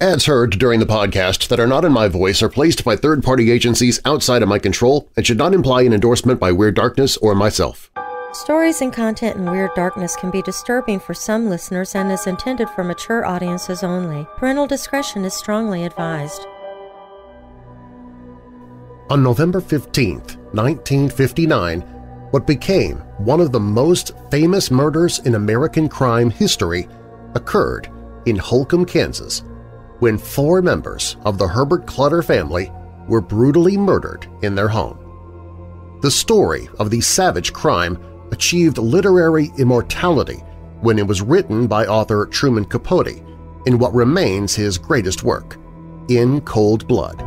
Ads heard during the podcast that are not in my voice are placed by third-party agencies outside of my control and should not imply an endorsement by Weird Darkness or myself. Stories and content in Weird Darkness can be disturbing for some listeners and is intended for mature audiences only. Parental discretion is strongly advised. On November 15, 1959, what became one of the most famous murders in American crime history occurred in Holcomb, Kansas, when four members of the Herbert Clutter family were brutally murdered in their home. The story of the savage crime achieved literary immortality when it was written by author Truman Capote in what remains his greatest work, In Cold Blood.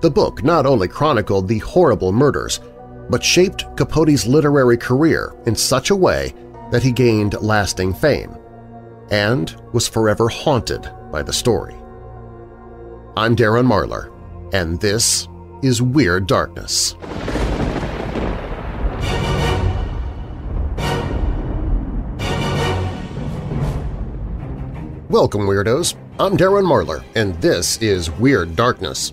The book not only chronicled the horrible murders, but shaped Capote's literary career in such a way that he gained lasting fame and was forever haunted by the story. I'm Darren Marlar, and this is Weird Darkness. Welcome, Weirdos! I'm Darren Marlar, and this is Weird Darkness.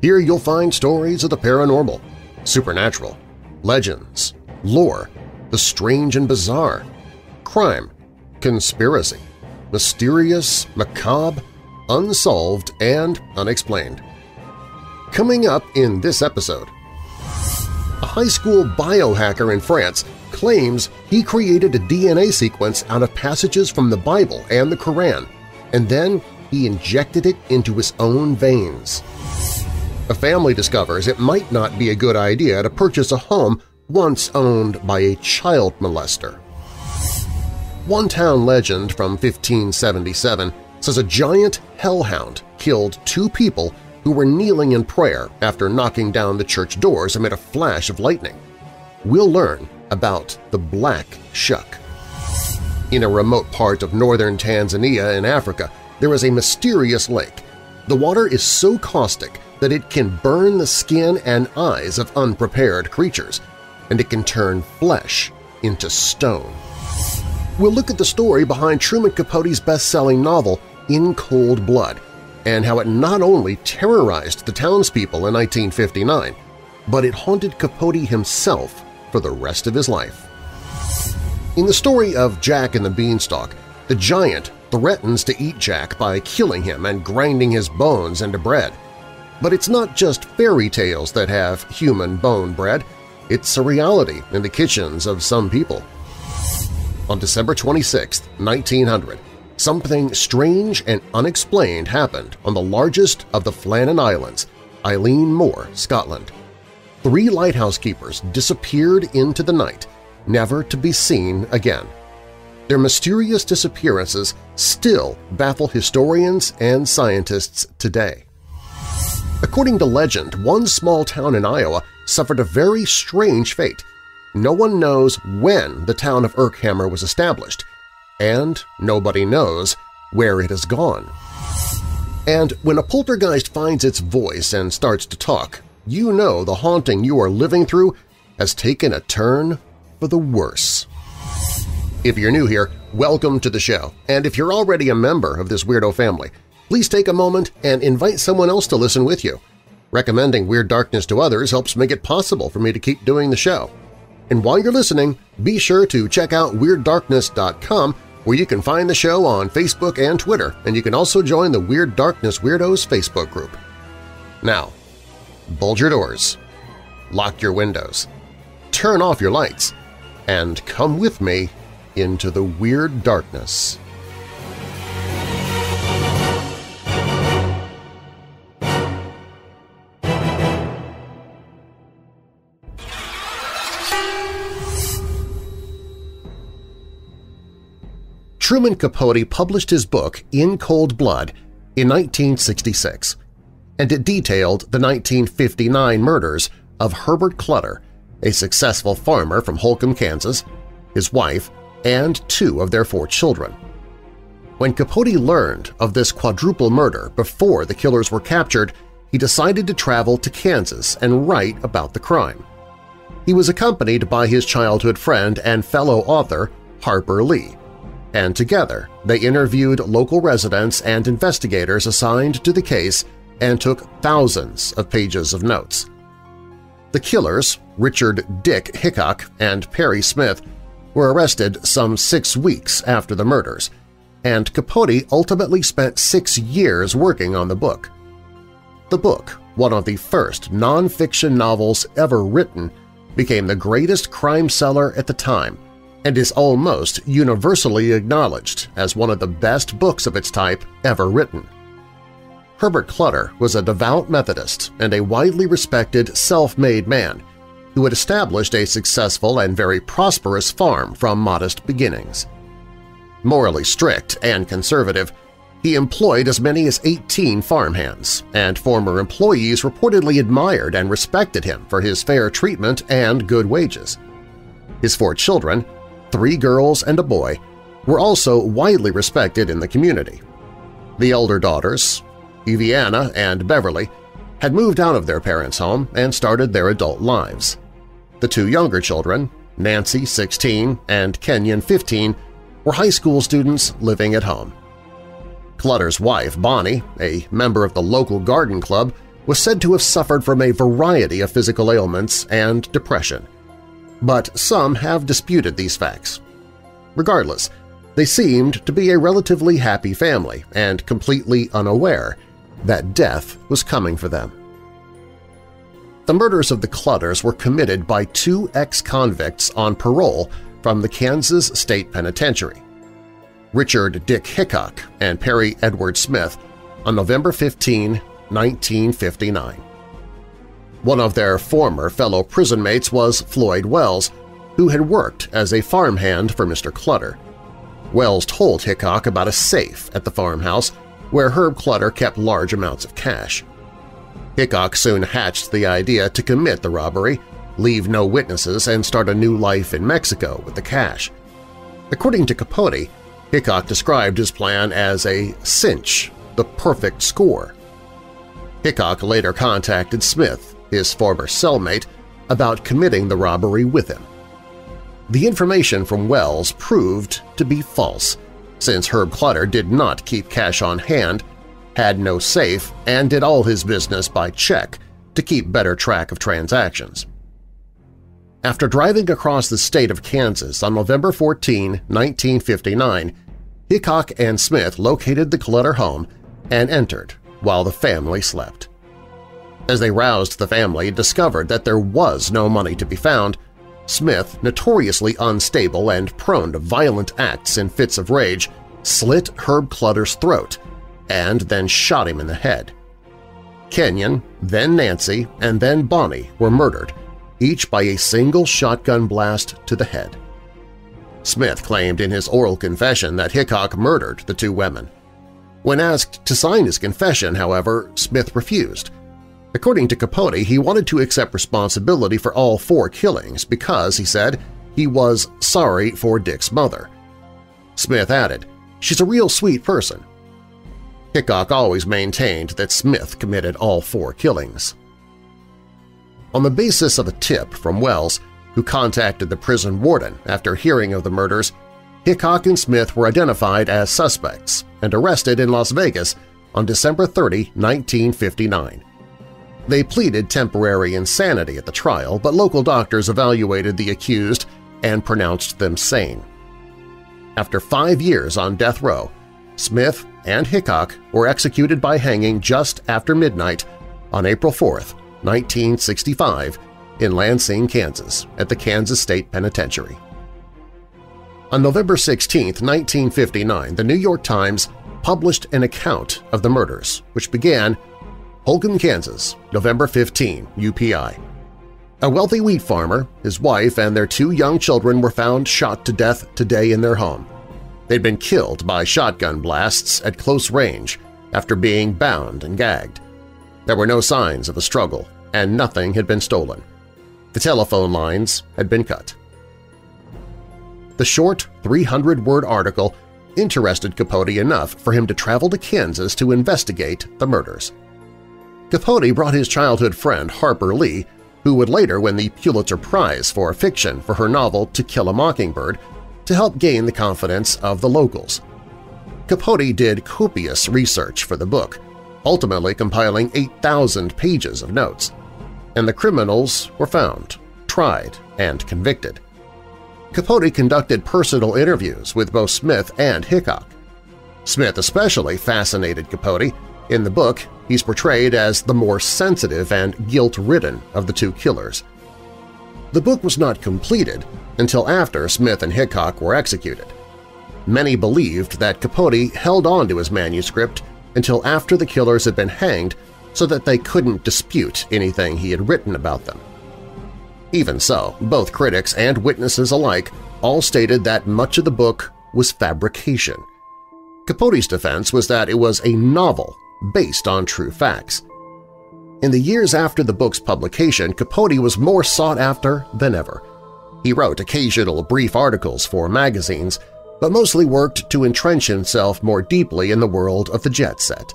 Here you'll find stories of the paranormal, supernatural, legends, lore, the strange and bizarre, crime, conspiracy, mysterious, macabre, unsolved, and unexplained. Coming up in this episode, a high school biohacker in France claims he created a DNA sequence out of passages from the Bible and the Koran, and then he injected it into his own veins. A family discovers it might not be a good idea to purchase a home once owned by a child molester. One town legend from 1577 says a giant hellhound killed two people who were kneeling in prayer after knocking down the church doors amid a flash of lightning. We'll learn about the Black Shuck. In a remote part of northern Tanzania in Africa, there is a mysterious lake. The water is so caustic that it can burn the skin and eyes of unprepared creatures, and it can turn flesh into stone we'll look at the story behind Truman Capote's best-selling novel In Cold Blood and how it not only terrorized the townspeople in 1959, but it haunted Capote himself for the rest of his life. In the story of Jack and the Beanstalk, the giant threatens to eat Jack by killing him and grinding his bones into bread. But it's not just fairy tales that have human bone bread, it's a reality in the kitchens of some people. On December 26, 1900, something strange and unexplained happened on the largest of the Flannan Islands, Eilean Mor, Scotland. Three lighthouse keepers disappeared into the night, never to be seen again. Their mysterious disappearances still baffle historians and scientists today. According to legend, one small town in Iowa suffered a very strange fate – no one knows when the town of Urkhammer was established, and nobody knows where it has gone. And when a poltergeist finds its voice and starts to talk, you know the haunting you are living through has taken a turn for the worse. If you're new here, welcome to the show, and if you're already a member of this weirdo family, please take a moment and invite someone else to listen with you. Recommending Weird Darkness to others helps make it possible for me to keep doing the show. And while you're listening, be sure to check out WeirdDarkness.com where you can find the show on Facebook and Twitter, and you can also join the Weird Darkness Weirdos Facebook group. Now, bulge your doors, lock your windows, turn off your lights, and come with me into the Weird Darkness. Truman Capote published his book In Cold Blood in 1966, and it detailed the 1959 murders of Herbert Clutter, a successful farmer from Holcomb, Kansas, his wife, and two of their four children. When Capote learned of this quadruple murder before the killers were captured, he decided to travel to Kansas and write about the crime. He was accompanied by his childhood friend and fellow author Harper Lee, and together they interviewed local residents and investigators assigned to the case and took thousands of pages of notes. The killers, Richard Dick Hickok and Perry Smith, were arrested some six weeks after the murders, and Capote ultimately spent six years working on the book. The book, one of the first non-fiction novels ever written, became the greatest crime seller at the time and is almost universally acknowledged as one of the best books of its type ever written. Herbert Clutter was a devout Methodist and a widely respected self-made man who had established a successful and very prosperous farm from modest beginnings. Morally strict and conservative, he employed as many as 18 farmhands, and former employees reportedly admired and respected him for his fair treatment and good wages. His four children, three girls and a boy, were also widely respected in the community. The elder daughters, Eveanna and Beverly, had moved out of their parents' home and started their adult lives. The two younger children, Nancy, 16, and Kenyon, 15, were high school students living at home. Clutter's wife, Bonnie, a member of the local garden club, was said to have suffered from a variety of physical ailments and depression but some have disputed these facts. Regardless, they seemed to be a relatively happy family and completely unaware that death was coming for them. The murders of the Clutters were committed by two ex-convicts on parole from the Kansas State Penitentiary, Richard Dick Hickok and Perry Edward Smith, on November 15, 1959. One of their former fellow prison mates was Floyd Wells, who had worked as a farmhand for Mr. Clutter. Wells told Hickok about a safe at the farmhouse where Herb Clutter kept large amounts of cash. Hickok soon hatched the idea to commit the robbery, leave no witnesses, and start a new life in Mexico with the cash. According to Capote, Hickok described his plan as a cinch, the perfect score. Hickok later contacted Smith his former cellmate, about committing the robbery with him. The information from Wells proved to be false, since Herb Clutter did not keep cash on hand, had no safe, and did all his business by check to keep better track of transactions. After driving across the state of Kansas on November 14, 1959, Hickok and Smith located the Clutter home and entered while the family slept. As they roused the family and discovered that there was no money to be found, Smith, notoriously unstable and prone to violent acts in fits of rage, slit Herb Clutter's throat and then shot him in the head. Kenyon, then Nancy, and then Bonnie were murdered, each by a single shotgun blast to the head. Smith claimed in his oral confession that Hickok murdered the two women. When asked to sign his confession, however, Smith refused, According to Capote, he wanted to accept responsibility for all four killings because, he said, he was sorry for Dick's mother. Smith added, she's a real sweet person. Hickok always maintained that Smith committed all four killings. On the basis of a tip from Wells, who contacted the prison warden after hearing of the murders, Hickok and Smith were identified as suspects and arrested in Las Vegas on December 30, 1959. They pleaded temporary insanity at the trial, but local doctors evaluated the accused and pronounced them sane. After five years on death row, Smith and Hickok were executed by hanging just after midnight on April 4, 1965, in Lansing, Kansas, at the Kansas State Penitentiary. On November 16, 1959, the New York Times published an account of the murders, which began Holcomb, Kansas, November 15, UPI. A wealthy wheat farmer, his wife, and their two young children were found shot to death today in their home. They'd been killed by shotgun blasts at close range after being bound and gagged. There were no signs of a struggle, and nothing had been stolen. The telephone lines had been cut. The short 300-word article interested Capote enough for him to travel to Kansas to investigate the murders. Capote brought his childhood friend Harper Lee, who would later win the Pulitzer Prize for fiction for her novel To Kill a Mockingbird, to help gain the confidence of the locals. Capote did copious research for the book, ultimately compiling 8,000 pages of notes, and the criminals were found, tried, and convicted. Capote conducted personal interviews with both Smith and Hickok. Smith especially fascinated Capote. In the book, he's portrayed as the more sensitive and guilt-ridden of the two killers. The book was not completed until after Smith and Hickok were executed. Many believed that Capote held on to his manuscript until after the killers had been hanged so that they couldn't dispute anything he had written about them. Even so, both critics and witnesses alike all stated that much of the book was fabrication. Capote's defense was that it was a novel based on true facts. In the years after the book's publication, Capote was more sought after than ever. He wrote occasional brief articles for magazines, but mostly worked to entrench himself more deeply in the world of the jet set.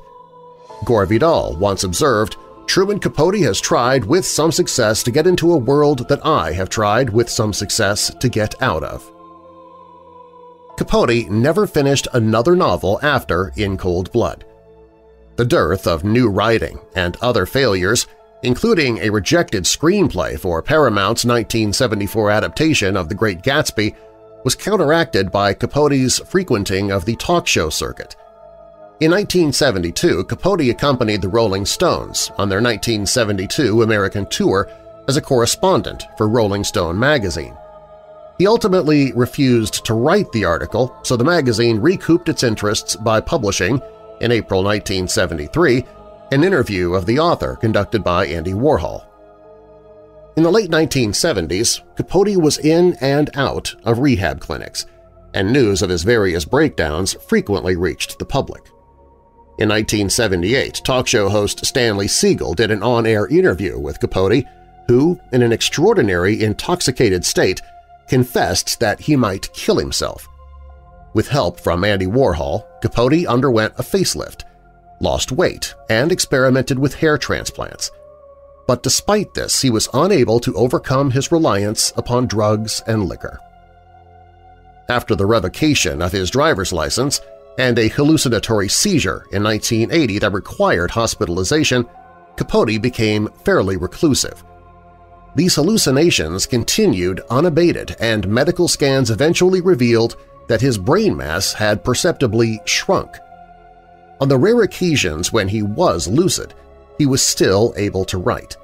Gore Vidal once observed, Truman Capote has tried with some success to get into a world that I have tried with some success to get out of. Capote never finished another novel after In Cold Blood. The dearth of new writing and other failures, including a rejected screenplay for Paramount's 1974 adaptation of The Great Gatsby, was counteracted by Capote's frequenting of the talk show circuit. In 1972, Capote accompanied the Rolling Stones on their 1972 American tour as a correspondent for Rolling Stone magazine. He ultimately refused to write the article, so the magazine recouped its interests by publishing, in April 1973, an interview of the author conducted by Andy Warhol. In the late 1970s, Capote was in and out of rehab clinics, and news of his various breakdowns frequently reached the public. In 1978, talk show host Stanley Siegel did an on-air interview with Capote, who, in an extraordinary intoxicated state, confessed that he might kill himself. With help from Andy Warhol, Capote underwent a facelift, lost weight, and experimented with hair transplants but despite this he was unable to overcome his reliance upon drugs and liquor. After the revocation of his driver's license and a hallucinatory seizure in 1980 that required hospitalization, Capote became fairly reclusive. These hallucinations continued unabated and medical scans eventually revealed that his brain mass had perceptibly shrunk. On the rare occasions when he was lucid, he was still able to write.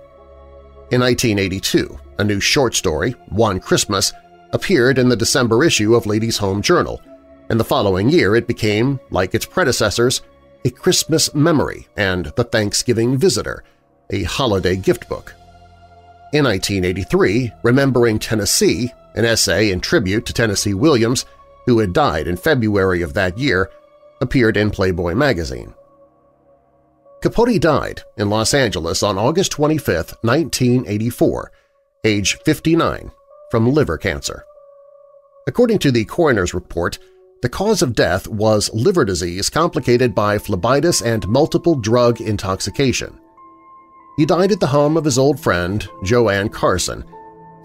In 1982, a new short story, One Christmas, appeared in the December issue of Ladies' Home Journal, and the following year it became, like its predecessors, A Christmas Memory and The Thanksgiving Visitor, a holiday gift book. In 1983, Remembering Tennessee, an essay in tribute to Tennessee Williams, who had died in February of that year, appeared in Playboy magazine. Capote died in Los Angeles on August 25, 1984, age 59, from liver cancer. According to the coroner's report, the cause of death was liver disease complicated by phlebitis and multiple drug intoxication. He died at the home of his old friend Joanne Carson,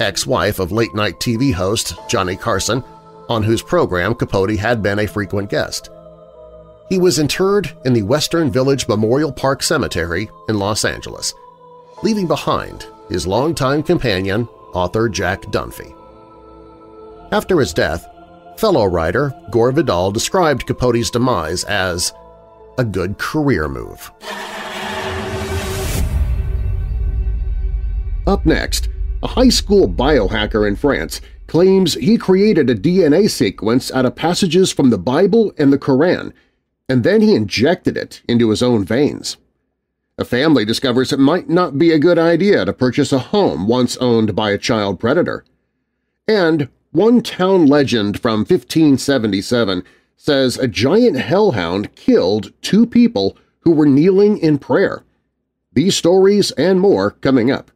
ex-wife of late-night TV host Johnny Carson, on whose program Capote had been a frequent guest. He was interred in the Westwood Village Memorial Park Cemetery in Los Angeles, leaving behind his longtime companion, author Jack Dunphy. After his death, fellow writer Gore Vidal described Capote's demise as a good career move. Up next, a high school biohacker in France claims he created a DNA sequence out of passages from the Bible and the Koran and then he injected it into his own veins. A family discovers it might not be a good idea to purchase a home once owned by a child predator. And one town legend from 1577 says a giant hellhound killed two people who were kneeling in prayer. These stories and more coming up.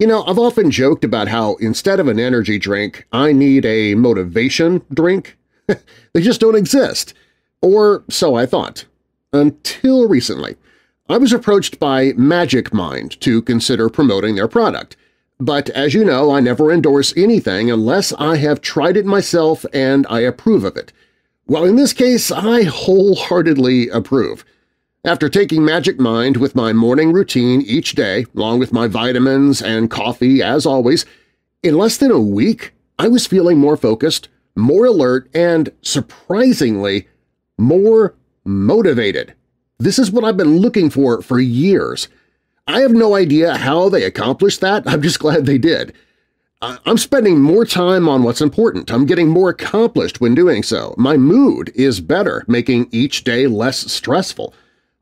You know, I've often joked about how instead of an energy drink, I need a motivation drink. they just don't exist. Or so I thought. Until recently, I was approached by Magic Mind to consider promoting their product. but as you know, I never endorse anything unless I have tried it myself and I approve of it. Well, in this case, I wholeheartedly approve. After taking Magic Mind with my morning routine each day, along with my vitamins and coffee as always, in less than a week I was feeling more focused, more alert, and, surprisingly, more motivated. This is what I've been looking for for years. I have no idea how they accomplished that, I'm just glad they did. I'm spending more time on what's important. I'm getting more accomplished when doing so. My mood is better, making each day less stressful.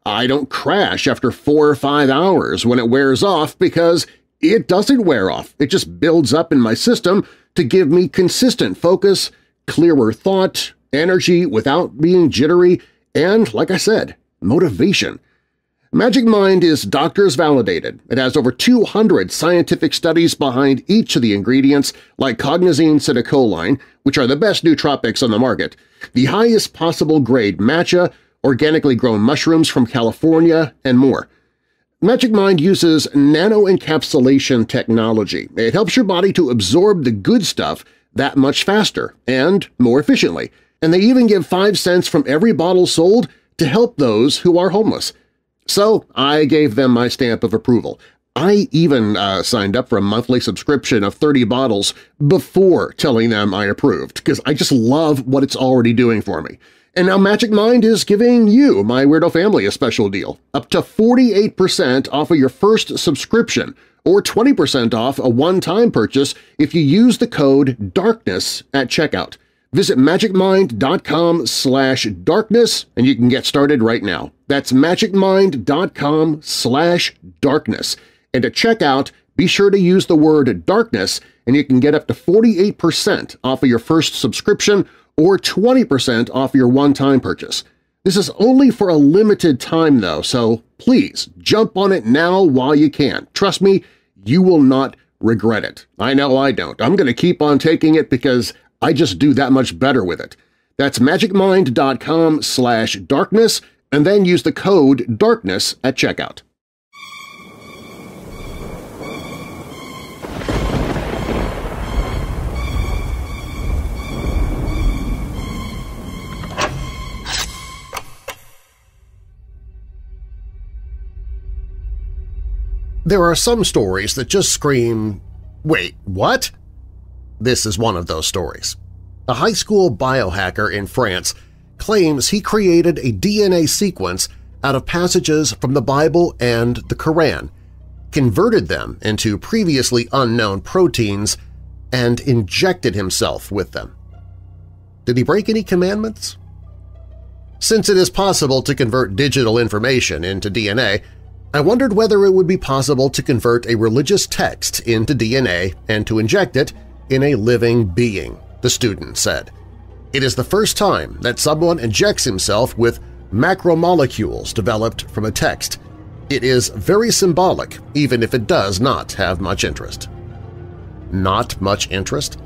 I don't crash after four or five hours when it wears off because it doesn't wear off. It just builds up in my system to give me consistent focus, clearer thought, energy without being jittery, and, like I said, motivation. Magic Mind is doctors validated. It has over 200 scientific studies behind each of the ingredients like Cognizin citicoline, which are the best nootropics on the market, the highest possible grade matcha, organically grown mushrooms from California, and more. Magic Mind uses nano-encapsulation technology. It helps your body to absorb the good stuff that much faster and more efficiently, and they even give 5 cents from every bottle sold to help those who are homeless. So I gave them my stamp of approval. I even uh, signed up for a monthly subscription of 30 bottles before telling them I approved, because I just love what it's already doing for me. And now Magic Mind is giving you, my Weirdo family, a special deal. Up to 48% off of your first subscription or 20% off a one-time purchase if you use the code DARKNESS at checkout. Visit magicmind.com slash darkness and you can get started right now. That's magicmind.com slash darkness. And to check out, be sure to use the word darkness and you can get up to 48% off of your first subscription or 20% off your one-time purchase. This is only for a limited time, though, so please jump on it now while you can. Trust me, you will not regret it. I know I don't. I'm going to keep on taking it because I just do that much better with it. That's magicmind.com slash darkness and then use the code DARKNESS at checkout. There are some stories that just scream, wait, what? This is one of those stories. A high school biohacker in France claims he created a DNA sequence out of passages from the Bible and the Koran, converted them into previously unknown proteins, and injected himself with them. Did he break any commandments? Since it is possible to convert digital information into DNA, I wondered whether it would be possible to convert a religious text into DNA and to inject it in a living being, the student said. It is the first time that someone injects himself with macromolecules developed from a text. It is very symbolic, even if it does not have much interest. Not much interest?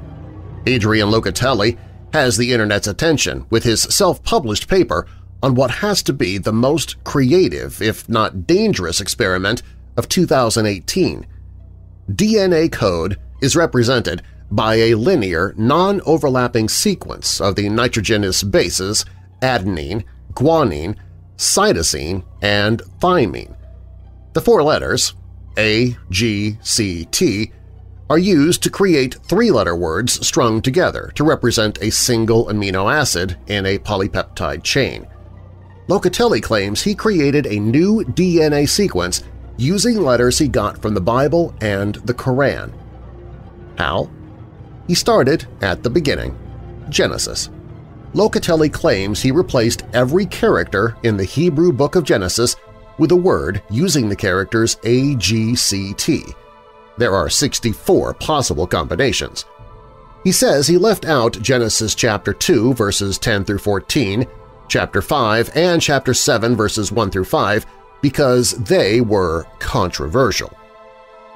Adrien Locatelli has the Internet's attention with his self-published paper on what has to be the most creative, if not dangerous, experiment of 2018. DNA code is represented by a linear, non-overlapping sequence of the nitrogenous bases adenine, guanine, cytosine, and thymine. The four letters A, G, C, T are used to create three-letter words strung together to represent a single amino acid in a polypeptide chain. Locatelli claims he created a new DNA sequence using letters he got from the Bible and the Koran. How? He started at the beginning, Genesis. Locatelli claims he replaced every character in the Hebrew Book of Genesis with a word using the characters AGCT. There are 64 possible combinations. He says he left out Genesis chapter 2 verses 10 through 14 chapter 5 and chapter 7 verses 1 through 5 because they were controversial.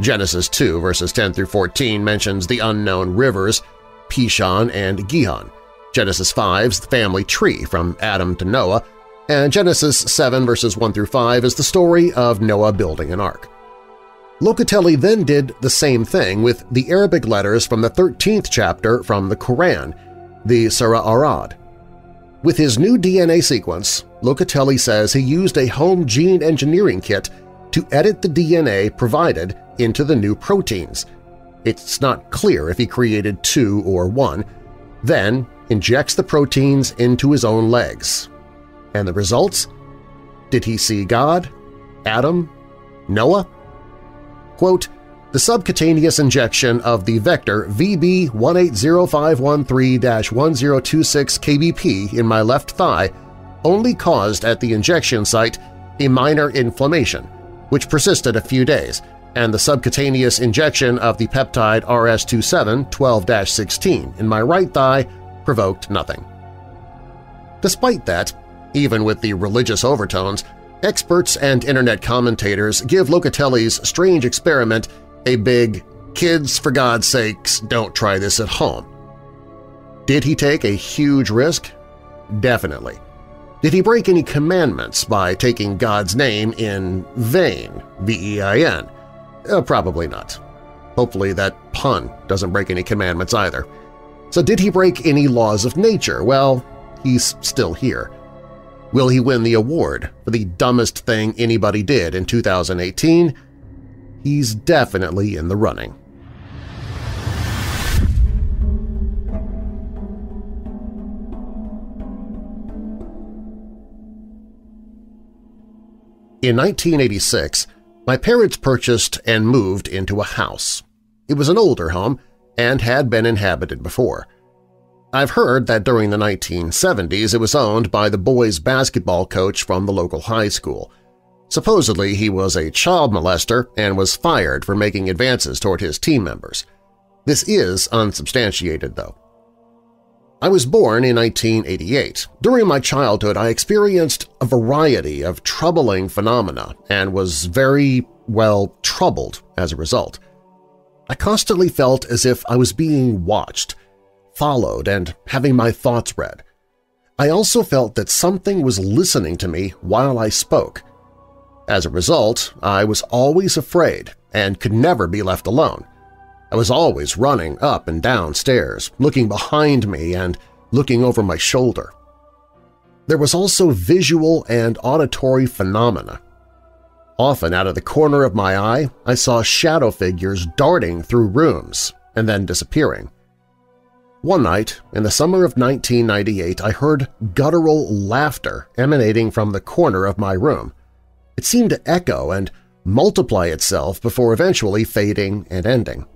Genesis 2 verses 10 through 14 mentions the unknown rivers Pishon and Gihon, Genesis 5's the family tree from Adam to Noah, and Genesis 7 verses 1 through 5 is the story of Noah building an ark. Locatelli then did the same thing with the Arabic letters from the 13th chapter from the Quran, the Surah Ar-Ra'd. With his new DNA sequence, Locatelli says he used a home gene engineering kit to edit the DNA provided into the new proteins. It's not clear if he created two or one, then injects the proteins into his own legs. And the results? Did he see God? Adam? Noah? Quote, the subcutaneous injection of the vector VB180513-1026 kbp in my left thigh only caused at the injection site a minor inflammation, which persisted a few days, and the subcutaneous injection of the peptide RS27 12-16 in my right thigh provoked nothing. Despite that, even with the religious overtones, experts and internet commentators give Locatelli's strange experiment a big kids for God's sakes don't try this at home. Did he take a huge risk? Definitely. Did he break any commandments by taking God's name in vain, V-E-I-N? Uh, probably not. Hopefully that pun doesn't break any commandments either. So did he break any laws of nature? Well, he's still here. Will he win the award for the dumbest thing anybody did in 2018? He's definitely in the running. In 1986, my parents purchased and moved into a house. It was an older home and had been inhabited before. I've heard that during the 1970s it was owned by the boys' basketball coach from the local high school. Supposedly he was a child molester and was fired for making advances toward his team members. This is unsubstantiated, though. I was born in 1988. During my childhood, I experienced a variety of troubling phenomena and was very, well, troubled as a result. I constantly felt as if I was being watched, followed, and having my thoughts read. I also felt that something was listening to me while I spoke. As a result, I was always afraid and could never be left alone. I was always running up and down stairs, looking behind me and looking over my shoulder. There was also visual and auditory phenomena. Often out of the corner of my eye, I saw shadow figures darting through rooms and then disappearing. One night, in the summer of 1998, I heard guttural laughter emanating from the corner of my room. It seemed to echo and multiply itself before eventually fading and ending.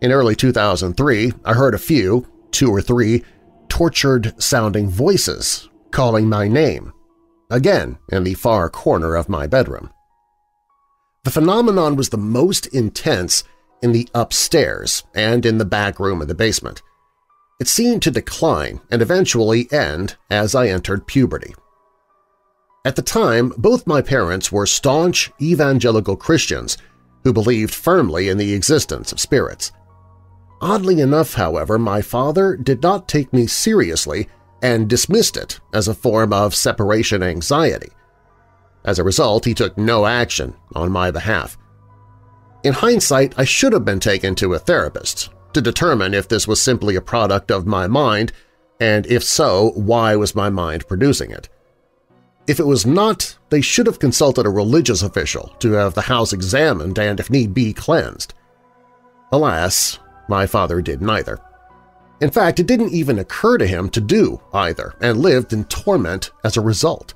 In early 2003, I heard a few, two or three, tortured-sounding voices calling my name, again in the far corner of my bedroom. The phenomenon was the most intense in the upstairs and in the back room of the basement. It seemed to decline and eventually end as I entered puberty. At the time, both my parents were staunch evangelical Christians who believed firmly in the existence of spirits. Oddly enough, however, my father did not take me seriously and dismissed it as a form of separation anxiety. As a result, he took no action on my behalf. In hindsight, I should have been taken to a therapist, to determine if this was simply a product of my mind, and if so, why was my mind producing it. If it was not, they should have consulted a religious official to have the house examined and, if need be, cleansed. Alas, my father did neither. In fact, it didn't even occur to him to do either and lived in torment as a result.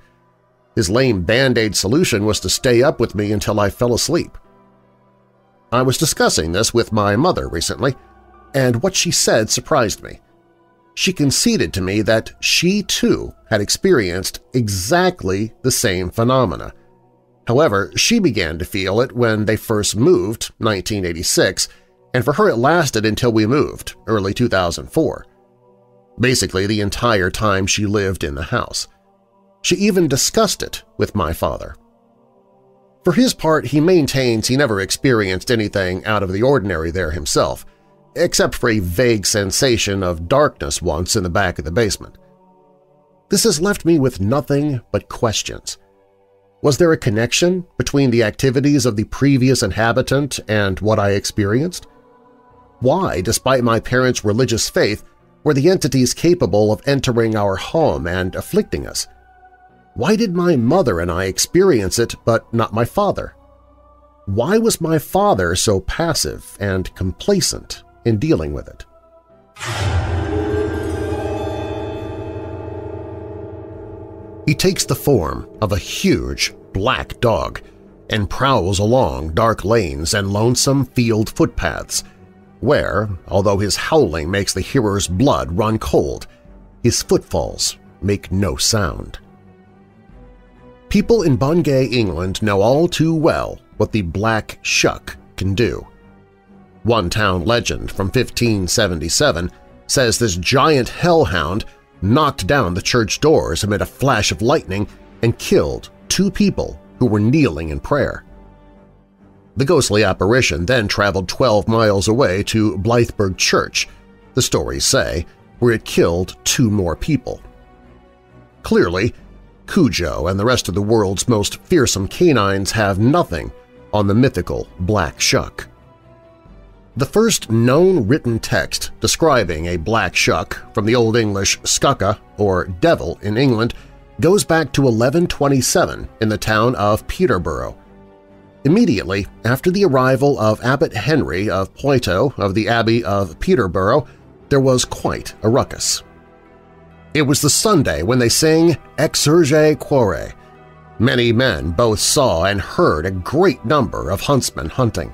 His lame Band-Aid solution was to stay up with me until I fell asleep. I was discussing this with my mother recently, and what she said surprised me. She conceded to me that she too had experienced exactly the same phenomena. However, she began to feel it when they first moved, 1986, and for her it lasted until we moved, early 2004. Basically the entire time she lived in the house. She even discussed it with my father. For his part, he maintains he never experienced anything out of the ordinary there himself, except for a vague sensation of darkness once in the back of the basement. This has left me with nothing but questions. Was there a connection between the activities of the previous inhabitant and what I experienced? Why, despite my parents' religious faith, were the entities capable of entering our home and afflicting us? Why did my mother and I experience it but not my father? Why was my father so passive and complacent in dealing with it? He takes the form of a huge black dog and prowls along dark lanes and lonesome field footpaths, where, although his howling makes the hearer's blood run cold, his footfalls make no sound. People in Bungay, England know all too well what the Black Shuck can do. One town legend from 1577 says this giant hellhound knocked down the church doors amid a flash of lightning and killed two people who were kneeling in prayer. The ghostly apparition then traveled 12 miles away to Blythburgh Church, the stories say, where it killed two more people. Clearly, Cujo and the rest of the world's most fearsome canines have nothing on the mythical Black Shuck. The first known written text describing a black shuck from the Old English scucca or devil in England goes back to 1127 in the town of Peterborough. Immediately after the arrival of Abbot Henry of Poitou of the Abbey of Peterborough, there was quite a ruckus. It was the Sunday when they sang Exsurge Quare. Many men both saw and heard a great number of huntsmen hunting.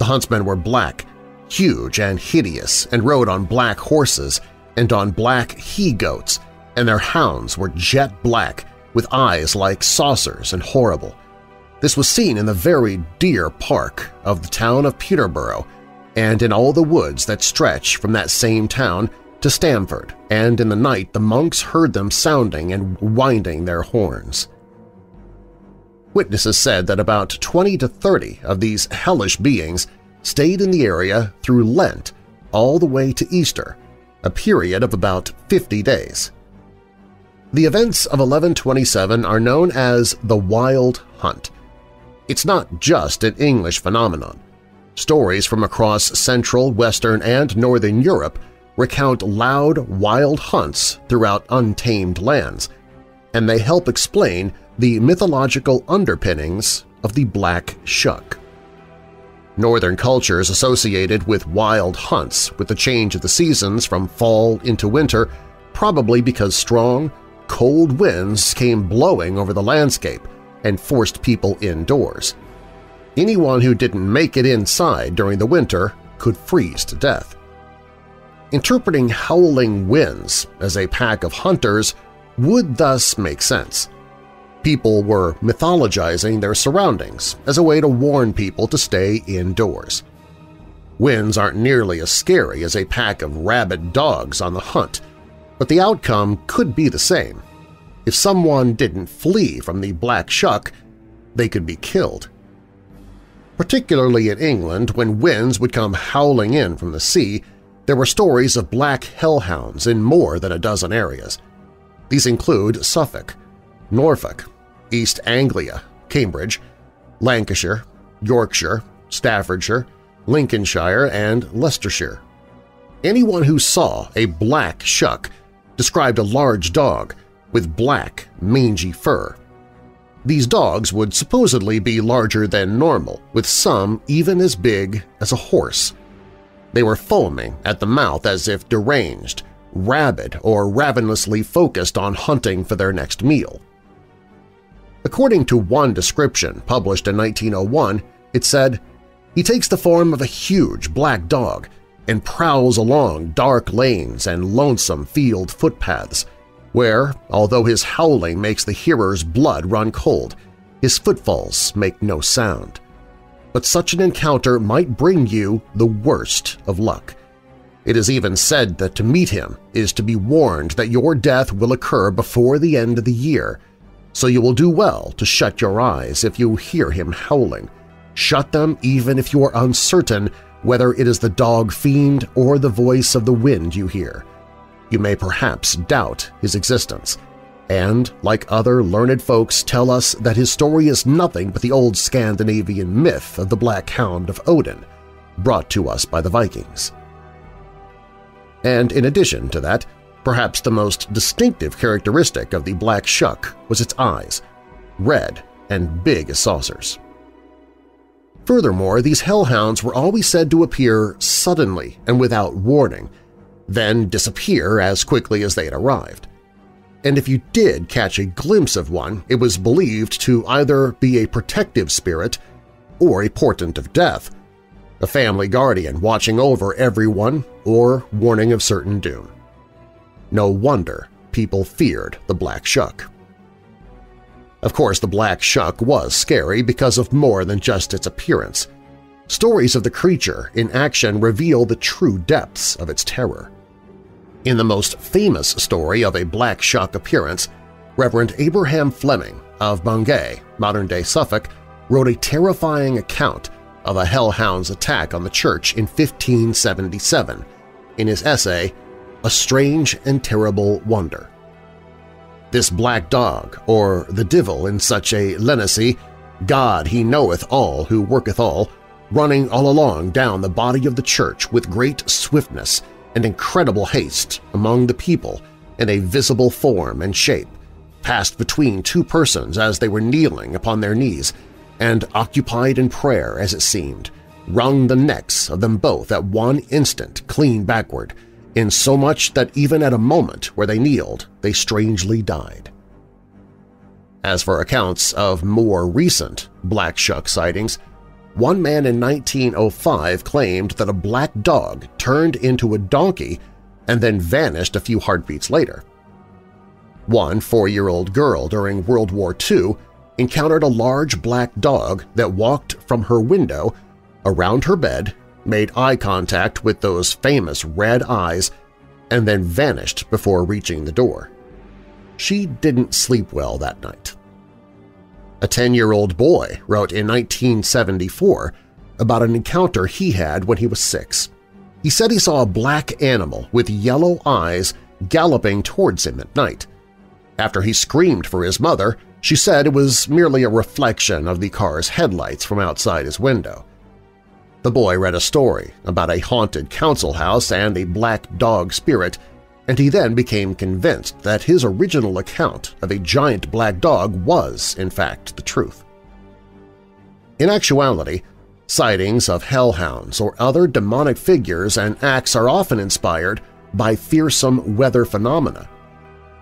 The huntsmen were black, huge and hideous, and rode on black horses and on black he-goats, and their hounds were jet black with eyes like saucers and horrible. This was seen in the very deer park of the town of Peterborough and in all the woods that stretch from that same town to Stamford, and in the night the monks heard them sounding and winding their horns. Witnesses said that about 20 to 30 of these hellish beings stayed in the area through Lent all the way to Easter, a period of about 50 days. The events of 1127 are known as the Wild Hunt. It's not just an English phenomenon. Stories from across Central, Western, and Northern Europe recount loud, wild hunts throughout untamed lands, and they help explain the mythological underpinnings of the Black Shuck. Northern cultures associated with wild hunts with the change of the seasons from fall into winter probably because strong, cold winds came blowing over the landscape and forced people indoors. Anyone who didn't make it inside during the winter could freeze to death. Interpreting howling winds as a pack of hunters would thus make sense. People were mythologizing their surroundings as a way to warn people to stay indoors. Winds aren't nearly as scary as a pack of rabid dogs on the hunt, but the outcome could be the same. If someone didn't flee from the Black Shuck, they could be killed. Particularly in England, when winds would come howling in from the sea, there were stories of black hellhounds in more than a dozen areas. These include Suffolk, Norfolk, East Anglia, Cambridge, Lancashire, Yorkshire, Staffordshire, Lincolnshire, and Leicestershire. Anyone who saw a black shuck described a large dog with black, mangy fur. These dogs would supposedly be larger than normal, with some even as big as a horse. They were foaming at the mouth as if deranged, rabid or ravenously focused on hunting for their next meal. According to one description published in 1901, it said, He takes the form of a huge black dog and prowls along dark lanes and lonesome field footpaths, where, although his howling makes the hearer's blood run cold, his footfalls make no sound. But such an encounter might bring you the worst of luck. It is even said that to meet him is to be warned that your death will occur before the end of the year, so you will do well to shut your eyes if you hear him howling. Shut them even if you are uncertain whether it is the dog fiend or the voice of the wind you hear. You may perhaps doubt his existence, and, like other learned folks, tell us that his story is nothing but the old Scandinavian myth of the Black Hound of Odin, brought to us by the Vikings. And in addition to that, perhaps the most distinctive characteristic of the black shuck was its eyes, red and big as saucers. Furthermore, these hellhounds were always said to appear suddenly and without warning, then disappear as quickly as they had arrived. And if you did catch a glimpse of one, it was believed to either be a protective spirit or a portent of death, a family guardian watching over everyone or warning of certain doom. No wonder people feared the Black Shuck. Of course, the Black Shuck was scary because of more than just its appearance. Stories of the creature in action reveal the true depths of its terror. In the most famous story of a Black Shuck appearance, Reverend Abraham Fleming of Bungay, modern-day Suffolk, wrote a terrifying account of a hellhound's attack on the church in 1577 in his essay A Strange and Terrible Wonder. This black dog, or the divil in such a lenacy, God he knoweth all who worketh all, running all along down the body of the church with great swiftness and incredible haste among the people in a visible form and shape, passed between two persons as they were kneeling upon their knees, and occupied in prayer as it seemed, wrung the necks of them both at one instant clean backward, in so much that even at a moment where they kneeled they strangely died. As for accounts of more recent Black Shuck sightings, one man in 1905 claimed that a black dog turned into a donkey and then vanished a few heartbeats later. One four-year-old girl during World War II encountered a large black dog that walked from her window around her bed made eye contact with those famous red eyes, and then vanished before reaching the door. She didn't sleep well that night. A 10-year-old boy wrote in 1974 about an encounter he had when he was six. He said he saw a black animal with yellow eyes galloping towards him at night. After he screamed for his mother, she said it was merely a reflection of the car's headlights from outside his window. The boy read a story about a haunted council house and a black dog spirit, and he then became convinced that his original account of a giant black dog was, in fact, the truth. In actuality, sightings of hellhounds or other demonic figures and acts are often inspired by fearsome weather phenomena.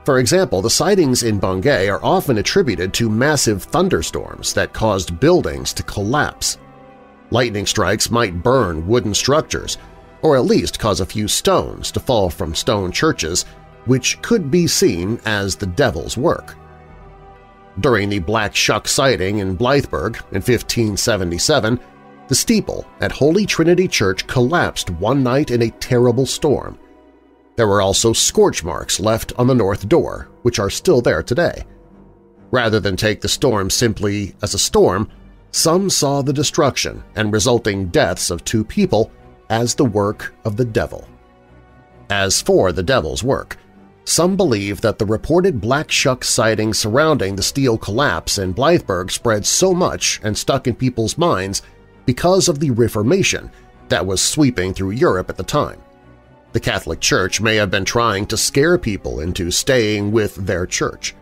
For example, the sightings in Bungay are often attributed to massive thunderstorms that caused buildings to collapse Lightning strikes might burn wooden structures, or at least cause a few stones to fall from stone churches, which could be seen as the devil's work. During the Black Shuck sighting in Blythburgh in 1577, the steeple at Holy Trinity Church collapsed one night in a terrible storm. There were also scorch marks left on the north door, which are still there today. Rather than take the storm simply as a storm, some saw the destruction and resulting deaths of two people as the work of the devil. As for the devil's work, some believe that the reported Black Shuck sighting surrounding the steel collapse in Blythburgh spread so much and stuck in people's minds because of the Reformation that was sweeping through Europe at the time. The Catholic Church may have been trying to scare people into staying with their church.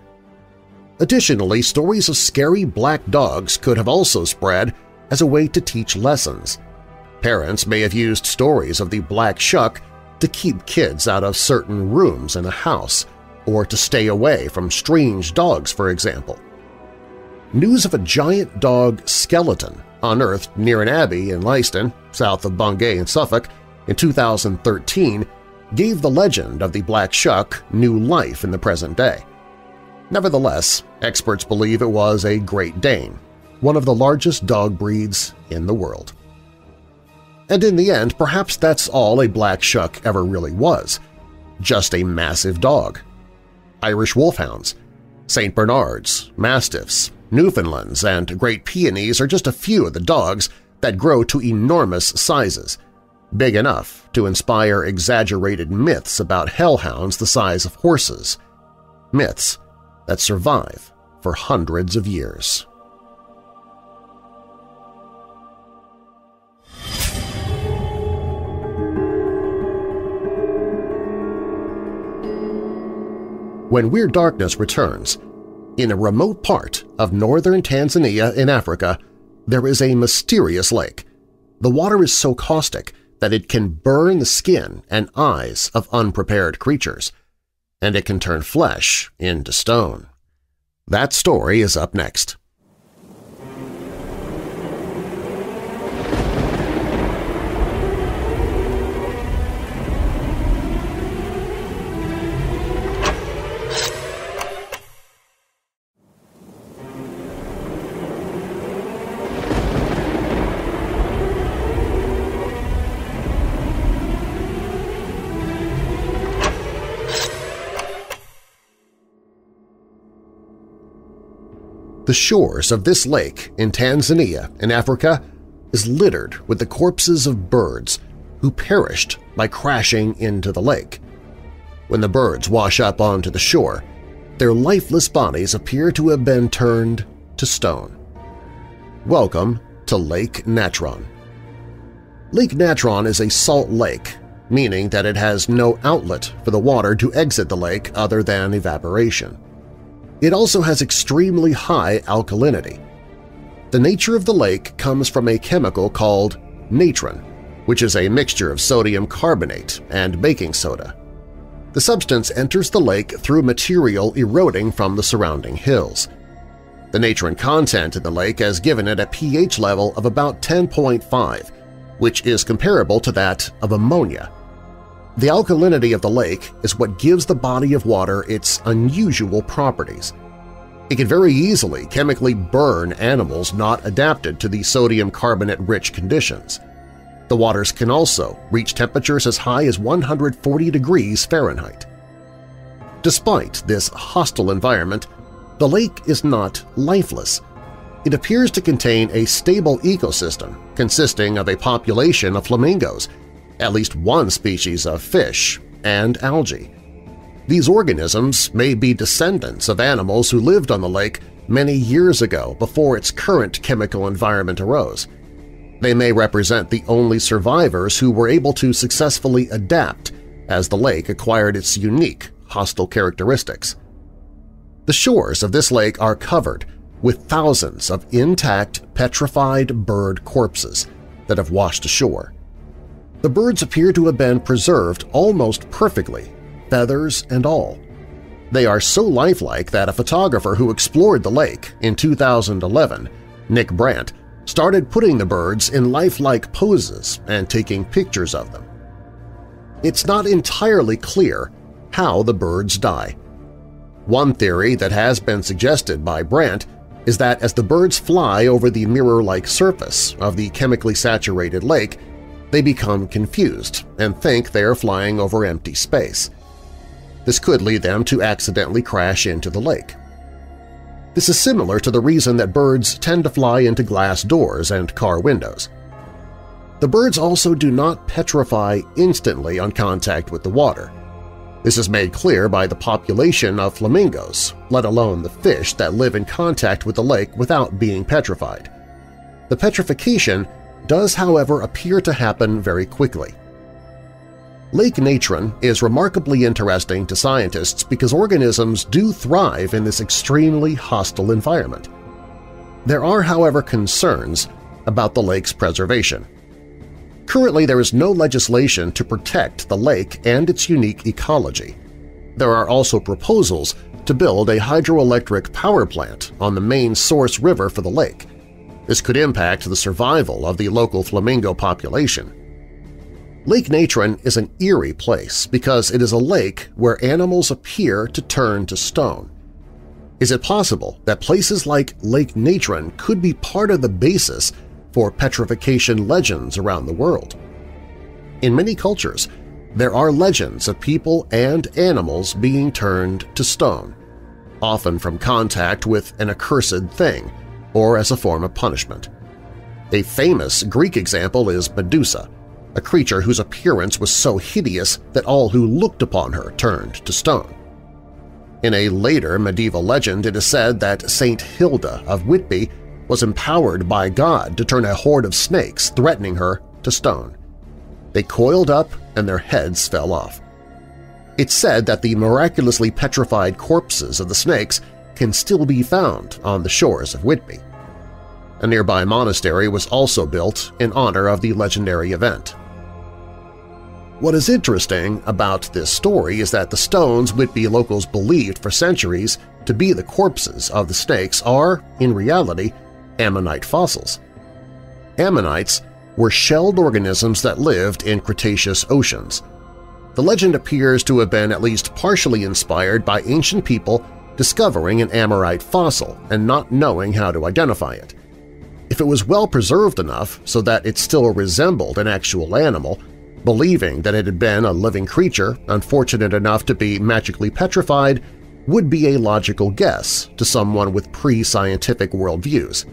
Additionally, stories of scary black dogs could have also spread as a way to teach lessons. Parents may have used stories of the black shuck to keep kids out of certain rooms in a house or to stay away from strange dogs, for example. News of a giant dog skeleton unearthed near an abbey in Leiston, south of Bungay in Suffolk, in 2013 gave the legend of the Black Shuck new life in the present day. Nevertheless, experts believe it was a Great Dane, one of the largest dog breeds in the world. And in the end, perhaps that's all a Black Shuck ever really was – just a massive dog. Irish Wolfhounds, St. Bernards, Mastiffs, Newfoundlands, and Great Pyrenees are just a few of the dogs that grow to enormous sizes, big enough to inspire exaggerated myths about hellhounds the size of horses. Myths that survive for hundreds of years. When Weird Darkness returns, in a remote part of northern Tanzania in Africa, there is a mysterious lake. The water is so caustic that it can burn the skin and eyes of unprepared creatures, and it can turn flesh into stone. That story is up next. The shores of this lake in Tanzania in Africa is littered with the corpses of birds who perished by crashing into the lake. When the birds wash up onto the shore, their lifeless bodies appear to have been turned to stone. Welcome to Lake Natron. Lake Natron is a salt lake, meaning that it has no outlet for the water to exit the lake other than evaporation. It also has extremely high alkalinity. The nature of the lake comes from a chemical called natron, which is a mixture of sodium carbonate and baking soda. The substance enters the lake through material eroding from the surrounding hills. The natron content in the lake has given it a pH level of about 10.5, which is comparable to that of ammonia. The alkalinity of the lake is what gives the body of water its unusual properties. It can very easily chemically burn animals not adapted to the sodium carbonate-rich conditions. The waters can also reach temperatures as high as 140 degrees Fahrenheit. Despite this hostile environment, the lake is not lifeless. It appears to contain a stable ecosystem consisting of a population of flamingos at least one species of fish, and algae. These organisms may be descendants of animals who lived on the lake many years ago before its current chemical environment arose. They may represent the only survivors who were able to successfully adapt as the lake acquired its unique hostile characteristics. The shores of this lake are covered with thousands of intact, petrified bird corpses that have washed ashore. The birds appear to have been preserved almost perfectly, feathers and all. They are so lifelike that a photographer who explored the lake in 2011, Nick Brandt, started putting the birds in lifelike poses and taking pictures of them. It's not entirely clear how the birds die. One theory that has been suggested by Brandt is that as the birds fly over the mirror-like surface of the chemically saturated lake, they become confused and think they are flying over empty space. This could lead them to accidentally crash into the lake. This is similar to the reason that birds tend to fly into glass doors and car windows. The birds also do not petrify instantly on contact with the water. This is made clear by the population of flamingos, let alone the fish that live in contact with the lake without being petrified. The petrification does however appear to happen very quickly. Lake Natron is remarkably interesting to scientists because organisms do thrive in this extremely hostile environment. There are, however, concerns about the lake's preservation. Currently, there is no legislation to protect the lake and its unique ecology. There are also proposals to build a hydroelectric power plant on the main source river for the lake, this could impact the survival of the local flamingo population. Lake Natron is an eerie place because it is a lake where animals appear to turn to stone. Is it possible that places like Lake Natron could be part of the basis for petrification legends around the world? In many cultures, there are legends of people and animals being turned to stone, often from contact with an accursed thing, or as a form of punishment. A famous Greek example is Medusa, a creature whose appearance was so hideous that all who looked upon her turned to stone. In a later medieval legend, it is said that Saint Hilda of Whitby was empowered by God to turn a horde of snakes threatening her to stone. They coiled up and their heads fell off. It's said that the miraculously petrified corpses of the snakes can still be found on the shores of Whitby. A nearby monastery was also built in honor of the legendary event. What is interesting about this story is that the stones Whitby locals believed for centuries to be the corpses of the snakes are, in reality, ammonite fossils. Ammonites were shelled organisms that lived in Cretaceous oceans. The legend appears to have been at least partially inspired by ancient people discovering an ammonite fossil and not knowing how to identify it. If it was well preserved enough so that it still resembled an actual animal, believing that it had been a living creature unfortunate enough to be magically petrified would be a logical guess to someone with pre-scientific worldviews.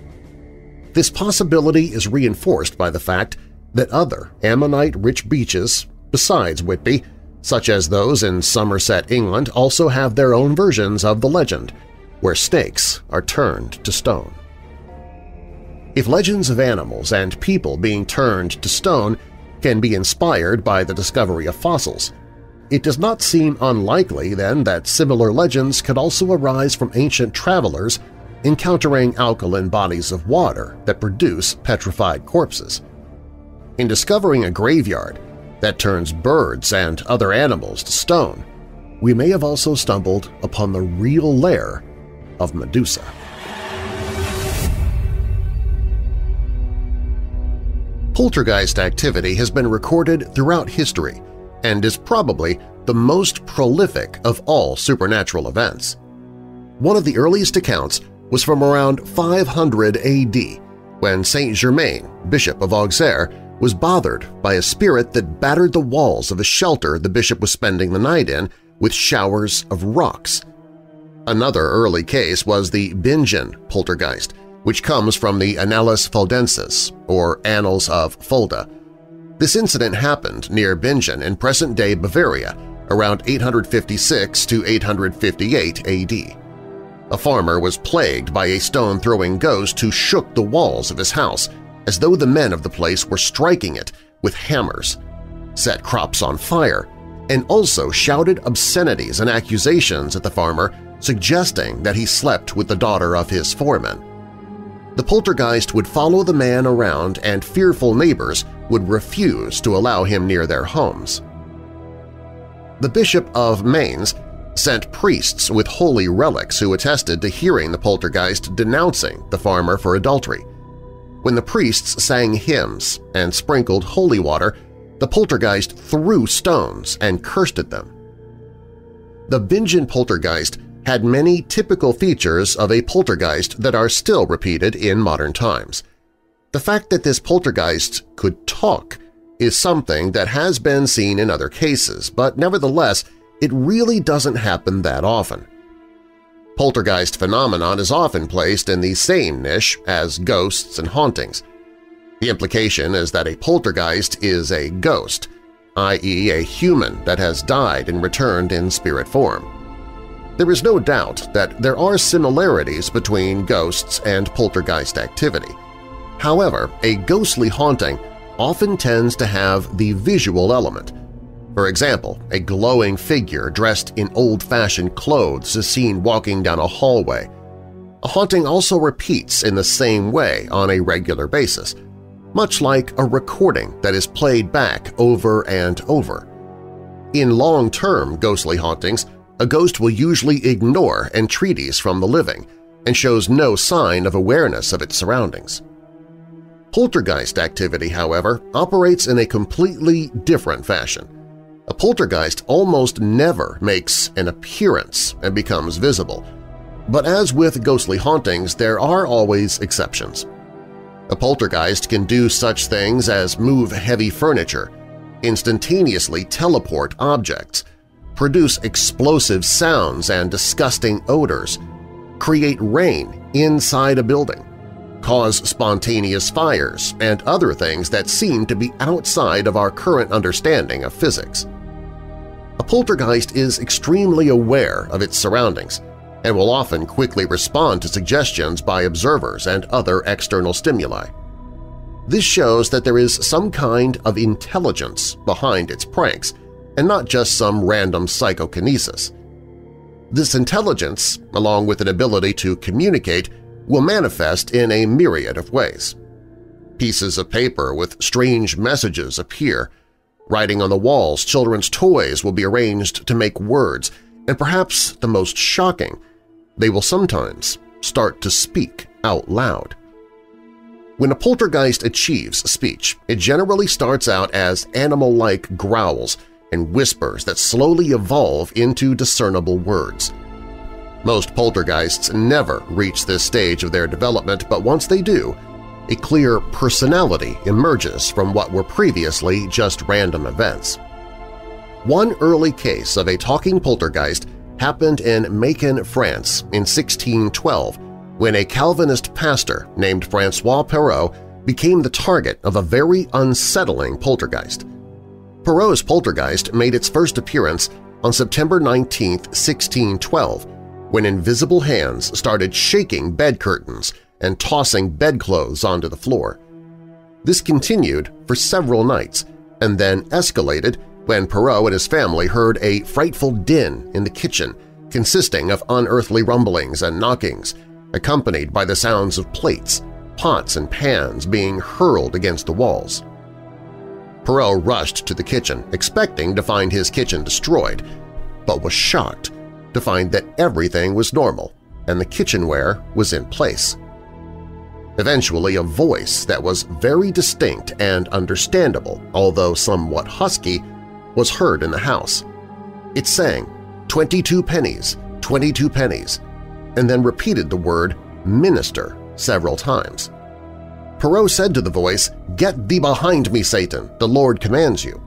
This possibility is reinforced by the fact that other ammonite-rich beaches besides Whitby, such as those in Somerset, England, also have their own versions of the legend, where snakes are turned to stone. If legends of animals and people being turned to stone can be inspired by the discovery of fossils, it does not seem unlikely then that similar legends could also arise from ancient travelers encountering alkaline bodies of water that produce petrified corpses. In discovering a graveyard that turns birds and other animals to stone, we may have also stumbled upon the real lair of Medusa. Poltergeist activity has been recorded throughout history and is probably the most prolific of all supernatural events. One of the earliest accounts was from around 500 AD, when Saint Germain, Bishop of Auxerre, was bothered by a spirit that battered the walls of a shelter the bishop was spending the night in with showers of rocks. Another early case was the Bingen poltergeist, which comes from the Annales Fuldenses, or Annals of Fulda. This incident happened near Bingen in present-day Bavaria around 856 to 858 AD. A farmer was plagued by a stone-throwing ghost who shook the walls of his house as though the men of the place were striking it with hammers, set crops on fire, and also shouted obscenities and accusations at the farmer suggesting that he slept with the daughter of his foreman. The poltergeist would follow the man around and fearful neighbors would refuse to allow him near their homes. The Bishop of Mainz sent priests with holy relics who attested to hearing the poltergeist denouncing the farmer for adultery. When the priests sang hymns and sprinkled holy water, the poltergeist threw stones and cursed at them. The Bingen poltergeist had many typical features of a poltergeist that are still repeated in modern times. The fact that this poltergeist could talk is something that has been seen in other cases, but nevertheless it really doesn't happen that often. Poltergeist phenomenon is often placed in the same niche as ghosts and hauntings. The implication is that a poltergeist is a ghost, i.e. a human that has died and returned in spirit form. There is no doubt that there are similarities between ghosts and poltergeist activity. However, a ghostly haunting often tends to have the visual element, for example, a glowing figure dressed in old-fashioned clothes is seen walking down a hallway. A haunting also repeats in the same way on a regular basis, much like a recording that is played back over and over. In long-term ghostly hauntings, a ghost will usually ignore entreaties from the living and shows no sign of awareness of its surroundings. Poltergeist activity, however, operates in a completely different fashion. A poltergeist almost never makes an appearance and becomes visible, but as with ghostly hauntings, there are always exceptions. A poltergeist can do such things as move heavy furniture, instantaneously teleport objects, produce explosive sounds and disgusting odors, create rain inside a building, cause spontaneous fires, and other things that seem to be outside of our current understanding of physics. A poltergeist is extremely aware of its surroundings and will often quickly respond to suggestions by observers and other external stimuli. This shows that there is some kind of intelligence behind its pranks and not just some random psychokinesis. This intelligence, along with an ability to communicate, will manifest in a myriad of ways. Pieces of paper with strange messages appear. Writing on the walls, children's toys will be arranged to make words, and perhaps the most shocking, they will sometimes start to speak out loud. When a poltergeist achieves speech, it generally starts out as animal-like growls and whispers that slowly evolve into discernible words. Most poltergeists never reach this stage of their development, but once they do, a clear personality emerges from what were previously just random events. One early case of a talking poltergeist happened in Macon, France in 1612 when a Calvinist pastor named Francois Perrault became the target of a very unsettling poltergeist. Perrault's poltergeist made its first appearance on September 19, 1612, when invisible hands started shaking bed curtains and tossing bedclothes onto the floor. This continued for several nights and then escalated when Perrault and his family heard a frightful din in the kitchen consisting of unearthly rumblings and knockings, accompanied by the sounds of plates, pots, and pans being hurled against the walls. Perrault rushed to the kitchen, expecting to find his kitchen destroyed, but was shocked to find that everything was normal and the kitchenware was in place. Eventually, a voice that was very distinct and understandable, although somewhat husky, was heard in the house. It sang, 22 pennies, 22 pennies, and then repeated the word minister several times. Perrault said to the voice, Get thee behind me, Satan, the Lord commands you.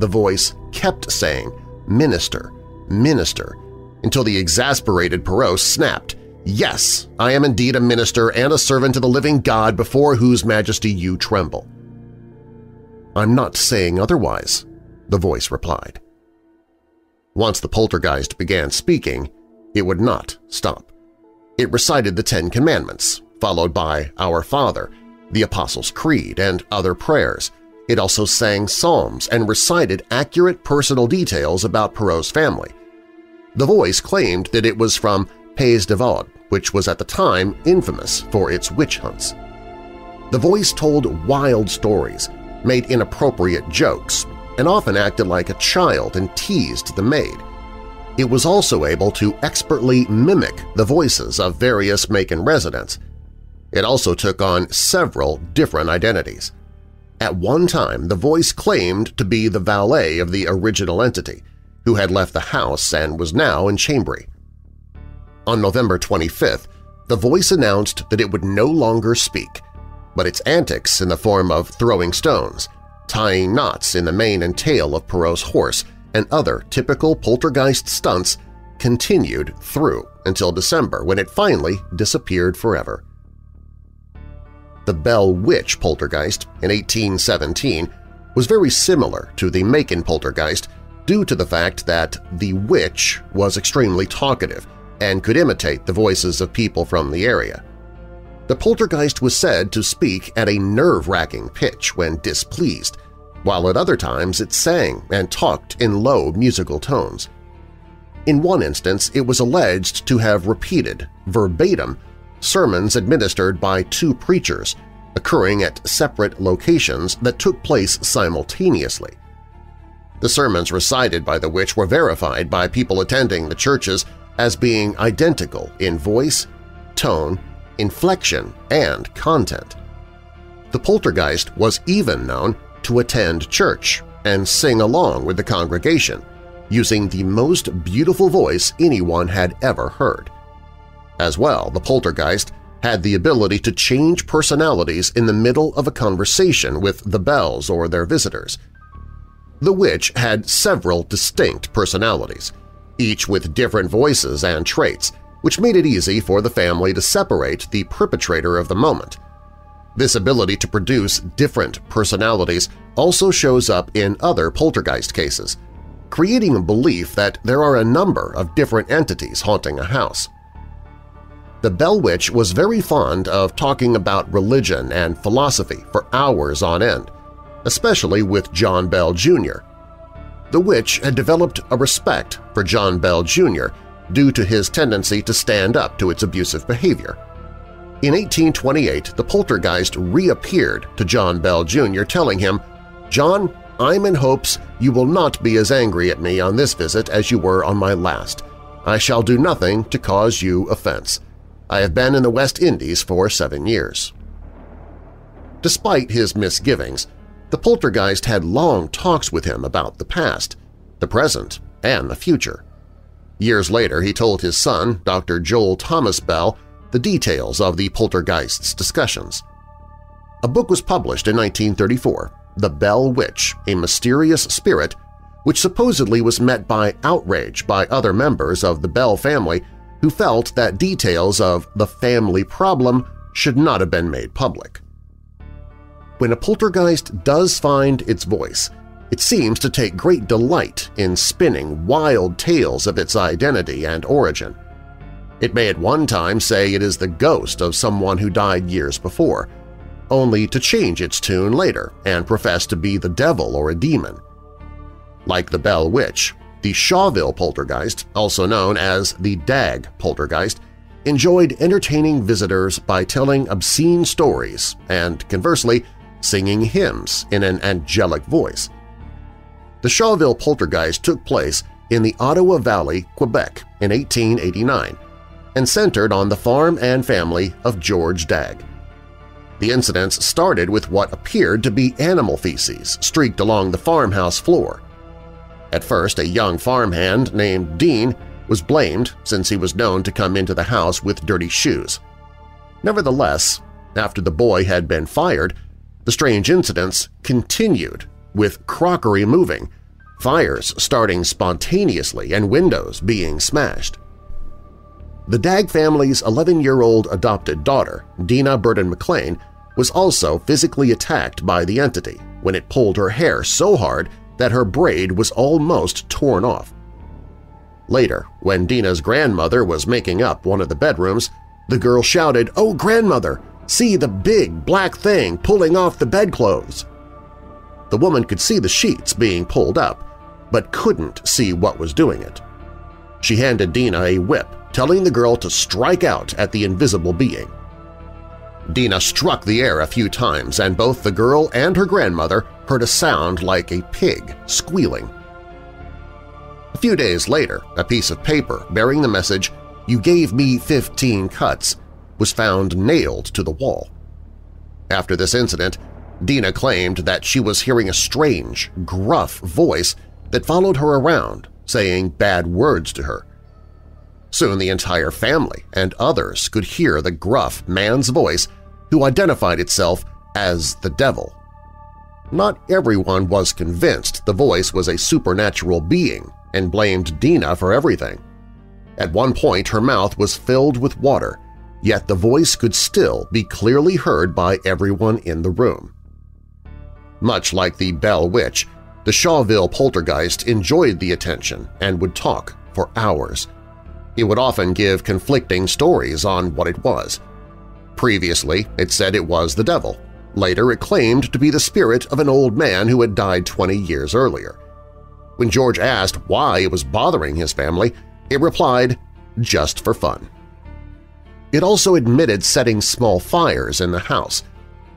The voice kept saying, Minister, minister, until the exasperated Perrault snapped, Yes, I am indeed a minister and a servant of the living God before whose majesty you tremble. I'm not saying otherwise, the voice replied. Once the poltergeist began speaking, it would not stop. It recited the Ten Commandments, followed by Our Father, the Apostles' Creed, and other prayers. It also sang psalms and recited accurate personal details about Perrault's family. The voice claimed that it was from Pays de Vaud, which was at the time infamous for its witch hunts. The voice told wild stories, made inappropriate jokes, and often acted like a child and teased the maid. It was also able to expertly mimic the voices of various Macon residents. It also took on several different identities. At one time, the voice claimed to be the valet of the original entity, who had left the house and was now in Chambry. On November 25th, the voice announced that it would no longer speak, but its antics in the form of throwing stones, tying knots in the mane and tail of Perrault's horse, and other typical poltergeist stunts continued through until December when it finally disappeared forever. The Bell Witch poltergeist in 1817 was very similar to the Macon poltergeist due to the fact that the witch was extremely talkative and could imitate the voices of people from the area. The poltergeist was said to speak at a nerve-wracking pitch when displeased, while at other times it sang and talked in low musical tones. In one instance, it was alleged to have repeated, verbatim, sermons administered by two preachers occurring at separate locations that took place simultaneously. The sermons recited by the witch were verified by people attending the churches as being identical in voice, tone, inflection, and content. The poltergeist was even known to attend church and sing along with the congregation, using the most beautiful voice anyone had ever heard. As well, the poltergeist had the ability to change personalities in the middle of a conversation with the Bells or their visitors. The witch had several distinct personalities, each with different voices and traits, which made it easy for the family to separate the perpetrator of the moment. This ability to produce different personalities also shows up in other poltergeist cases. creating a belief that there are a number of different entities haunting a house. The Bell Witch was very fond of talking about religion and philosophy for hours on end, especially with John Bell Jr. The witch had developed a respect for John Bell Jr. due to his tendency to stand up to its abusive behavior. In 1828, the poltergeist reappeared to John Bell Jr. telling him, John, I'm in hopes you will not be as angry at me on this visit as you were on my last. I shall do nothing to cause you offense. I have been in the West Indies for seven years. Despite his misgivings, the poltergeist had long talks with him about the past, the present, and the future. Years later, he told his son, Dr. Joel Thomas Bell, the details of the poltergeist's discussions. A book was published in 1934, The Bell Witch, a Mysterious Spirit, which supposedly was met by outrage by other members of the Bell family who felt that details of the family problem should not have been made public. When a poltergeist does find its voice, it seems to take great delight in spinning wild tales of its identity and origin. It may at one time say it is the ghost of someone who died years before, only to change its tune later and profess to be the devil or a demon. Like the Bell Witch, the Shawville poltergeist, also known as the Dagg poltergeist, enjoyed entertaining visitors by telling obscene stories and, conversely, singing hymns in an angelic voice. The Shawville poltergeist took place in the Ottawa Valley, Quebec in 1889 and centered on the farm and family of George Dagg. The incidents started with what appeared to be animal feces streaked along the farmhouse floor. At first, a young farmhand named Dean was blamed since he was known to come into the house with dirty shoes. Nevertheless, after the boy had been fired, the strange incidents continued, with crockery moving, fires starting spontaneously and windows being smashed. The Dagg family's 11-year-old adopted daughter, Dinah Burden McLean, was also physically attacked by the entity when it pulled her hair so hard that her braid was almost torn off. Later, when Dinah's grandmother was making up one of the bedrooms, the girl shouted, "Oh, grandmother! See the big black thing pulling off the bedclothes!" The woman could see the sheets being pulled up, but couldn't see what was doing it. She handed Dinah a whip, telling the girl to strike out at the invisible being. Dinah struck the air a few times and both the girl and her grandmother heard a sound like a pig squealing. A few days later, a piece of paper bearing the message, You gave me 15 cuts, was found nailed to the wall. After this incident, Dinah claimed that she was hearing a strange, gruff voice that followed her around, saying bad words to her. Soon the entire family and others could hear the gruff man's voice who identified itself as the devil. Not everyone was convinced the voice was a supernatural being and blamed Dinah for everything. At one point her mouth was filled with water, yet the voice could still be clearly heard by everyone in the room. Much like the Bell Witch, the Shawville poltergeist enjoyed the attention and would talk for hours. He would often give conflicting stories on what it was. Previously, it said it was the devil, Later it claimed to be the spirit of an old man who had died 20 years earlier. When George asked why it was bothering his family, it replied, just for fun. It also admitted setting small fires in the house,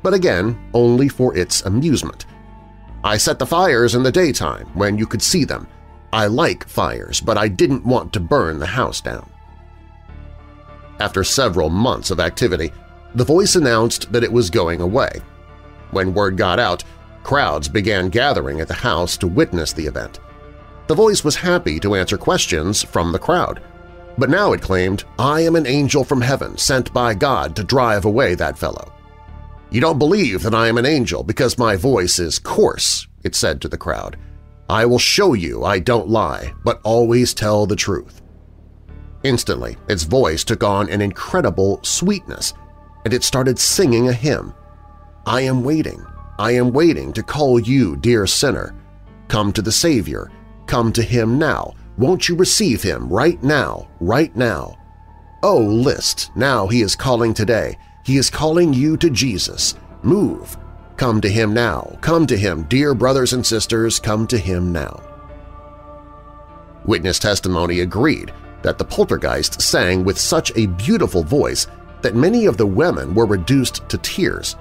but again only for its amusement. I set the fires in the daytime when you could see them. I like fires, but I didn't want to burn the house down. After several months of activity, the voice announced that it was going away. When word got out, crowds began gathering at the house to witness the event. The voice was happy to answer questions from the crowd, but now it claimed, I am an angel from heaven sent by God to drive away that fellow. You don't believe that I am an angel because my voice is coarse, it said to the crowd. I will show you I don't lie, but always tell the truth. Instantly, its voice took on an incredible sweetness – and it started singing a hymn. I am waiting, I am waiting to call you, dear sinner. Come to the Savior, come to him now. Won't you receive him right now, right now? Oh, list, now he is calling today. He is calling you to Jesus. Move. Come to him now. Come to him, dear brothers and sisters, come to him now. Witness testimony agreed that the poltergeist sang with such a beautiful voice that many of the women were reduced to tears.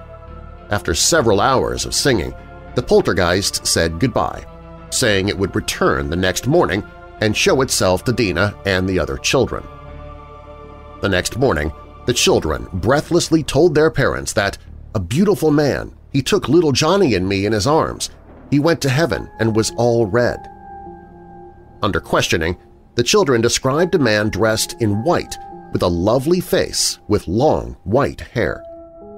After several hours of singing, the poltergeist said goodbye, saying it would return the next morning and show itself to Dinah and the other children. The next morning, the children breathlessly told their parents that a beautiful man, he took little Johnny and me in his arms. He went to heaven and was all red. Under questioning, the children described a man dressed in white with a lovely face with long white hair.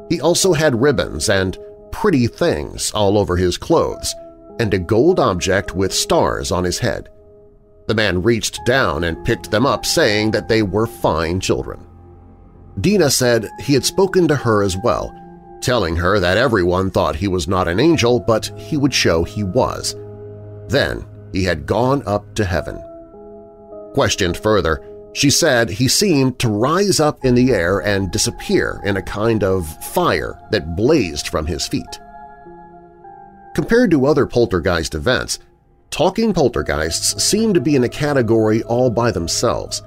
He also had ribbons and pretty things all over his clothes and a gold object with stars on his head. The man reached down and picked them up, saying that they were fine children. Dinah said he had spoken to her as well, telling her that everyone thought he was not an angel, but he would show he was. Then he had gone up to heaven. Questioned further, she said he seemed to rise up in the air and disappear in a kind of fire that blazed from his feet. Compared to other poltergeist events, talking poltergeists seem to be in a category all by themselves.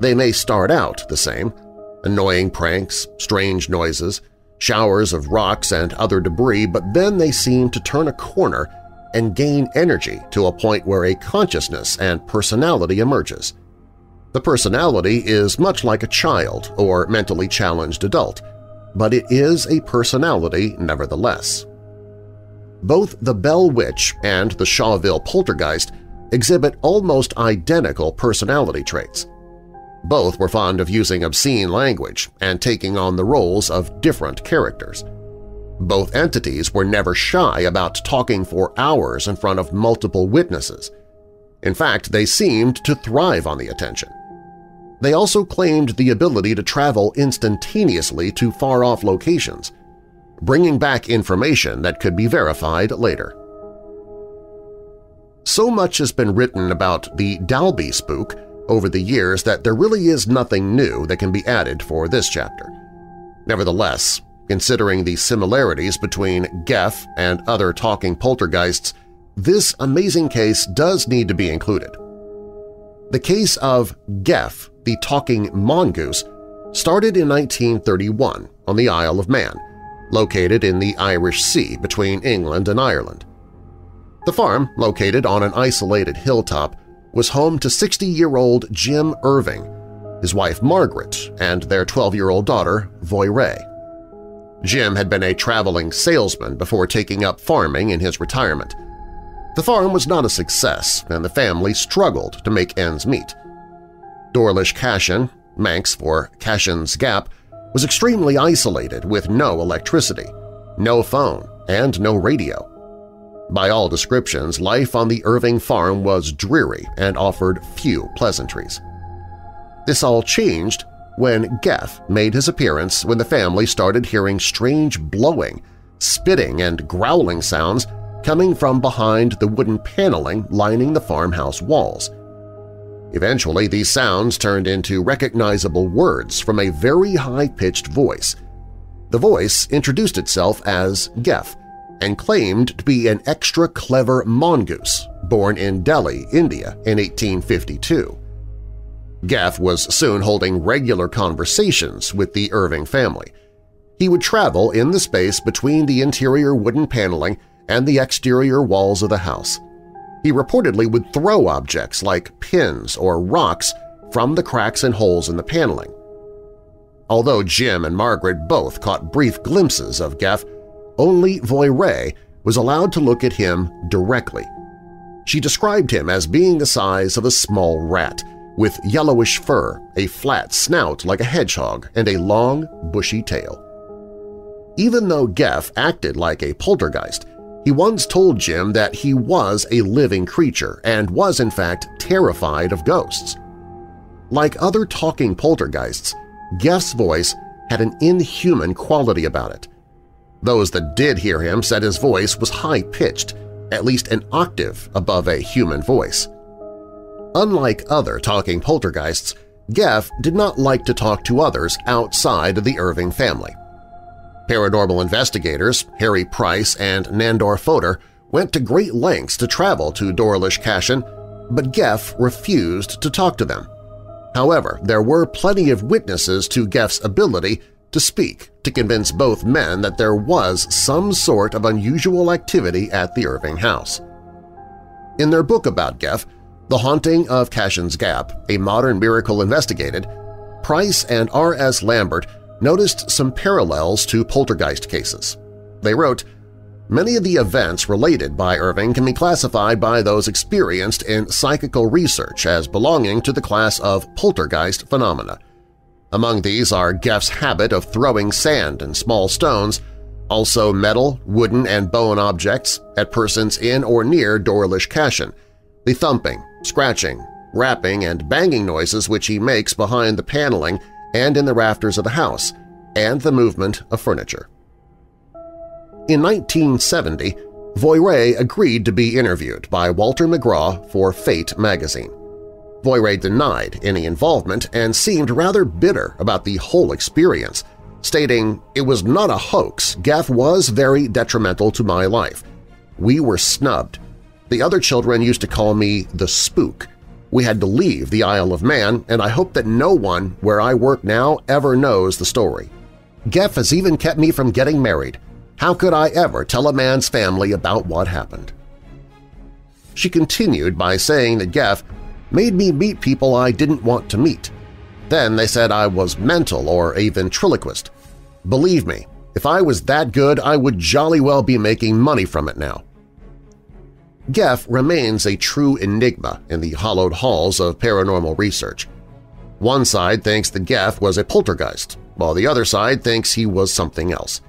They may start out the same – annoying pranks, strange noises, showers of rocks and other debris, but then they seem to turn a corner and gain energy to a point where a consciousness and personality emerges. The personality is much like a child or mentally challenged adult, but it is a personality nevertheless. Both the Bell Witch and the Shawville Poltergeist exhibit almost identical personality traits. Both were fond of using obscene language and taking on the roles of different characters. Both entities were never shy about talking for hours in front of multiple witnesses. In fact, they seemed to thrive on the attention. They also claimed the ability to travel instantaneously to far-off locations, bringing back information that could be verified later. So much has been written about the Dalby spook over the years that there really is nothing new that can be added for this chapter. Nevertheless, considering the similarities between Gef and other talking poltergeists, this amazing case does need to be included. The case of Gef, the talking mongoose, started in 1931 on the Isle of Man, located in the Irish Sea between England and Ireland. The farm, located on an isolated hilltop, was home to 60-year-old Jim Irving, his wife Margaret, and their 12-year-old daughter, Voirrey. Jim had been a traveling salesman before taking up farming in his retirement. The farm was not a success, and the family struggled to make ends meet. Doarlish Cashen, Manx for Cashen's Gap, was extremely isolated with no electricity, no phone, and no radio. By all descriptions, life on the Irving farm was dreary and offered few pleasantries. This all changed when Gef made his appearance when the family started hearing strange blowing, spitting, and growling sounds coming from behind the wooden paneling lining the farmhouse walls. Eventually, these sounds turned into recognizable words from a very high-pitched voice. The voice introduced itself as Gef and claimed to be an extra-clever mongoose born in Delhi, India in 1852. Gef was soon holding regular conversations with the Irving family. He would travel in the space between the interior wooden paneling and the exterior walls of the house. He reportedly would throw objects like pins or rocks from the cracks and holes in the paneling. Although Jim and Margaret both caught brief glimpses of Gef, only Voirrey was allowed to look at him directly. She described him as being the size of a small rat, with yellowish fur, a flat snout like a hedgehog, and a long, bushy tail. Even though Gef acted like a poltergeist, he once told Jim that he was a living creature and was in fact terrified of ghosts. Like other talking poltergeists, Gef's voice had an inhuman quality about it. Those that did hear him said his voice was high-pitched, at least an octave above a human voice. Unlike other talking poltergeists, Gef did not like to talk to others outside of the Irving family. Paranormal investigators Harry Price and Nandor Fodor went to great lengths to travel to Doarlish Cashen, but Gef refused to talk to them. However, there were plenty of witnesses to Gef's ability to speak to convince both men that there was some sort of unusual activity at the Irving house. In their book about Gef, The Haunting of Cashen's Gap, A Modern Miracle Investigated, Price and R.S. Lambert noticed some parallels to poltergeist cases. They wrote, Many of the events related by Irving can be classified by those experienced in psychical research as belonging to the class of poltergeist phenomena. Among these are Gef's habit of throwing sand and small stones, also metal, wooden, and bone objects at persons in or near Doarlish Cashen, the thumping, scratching, rapping, and banging noises which he makes behind the paneling and in the rafters of the house, and the movement of furniture. In 1970, Voirrey agreed to be interviewed by Walter McGraw for Fate magazine. Voirrey denied any involvement and seemed rather bitter about the whole experience, stating, It was not a hoax. Gef was very detrimental to my life. We were snubbed. The other children used to call me the spook. We had to leave the Isle of Man, and I hope that no one where I work now ever knows the story. Gef has even kept me from getting married. How could I ever tell a man's family about what happened? She continued by saying that Gef made me meet people I didn't want to meet. Then they said I was mental or a ventriloquist. Believe me, if I was that good, I would jolly well be making money from it now. Gef remains a true enigma in the hollowed halls of paranormal research. One side thinks that Gef was a poltergeist, while the other side thinks he was something else.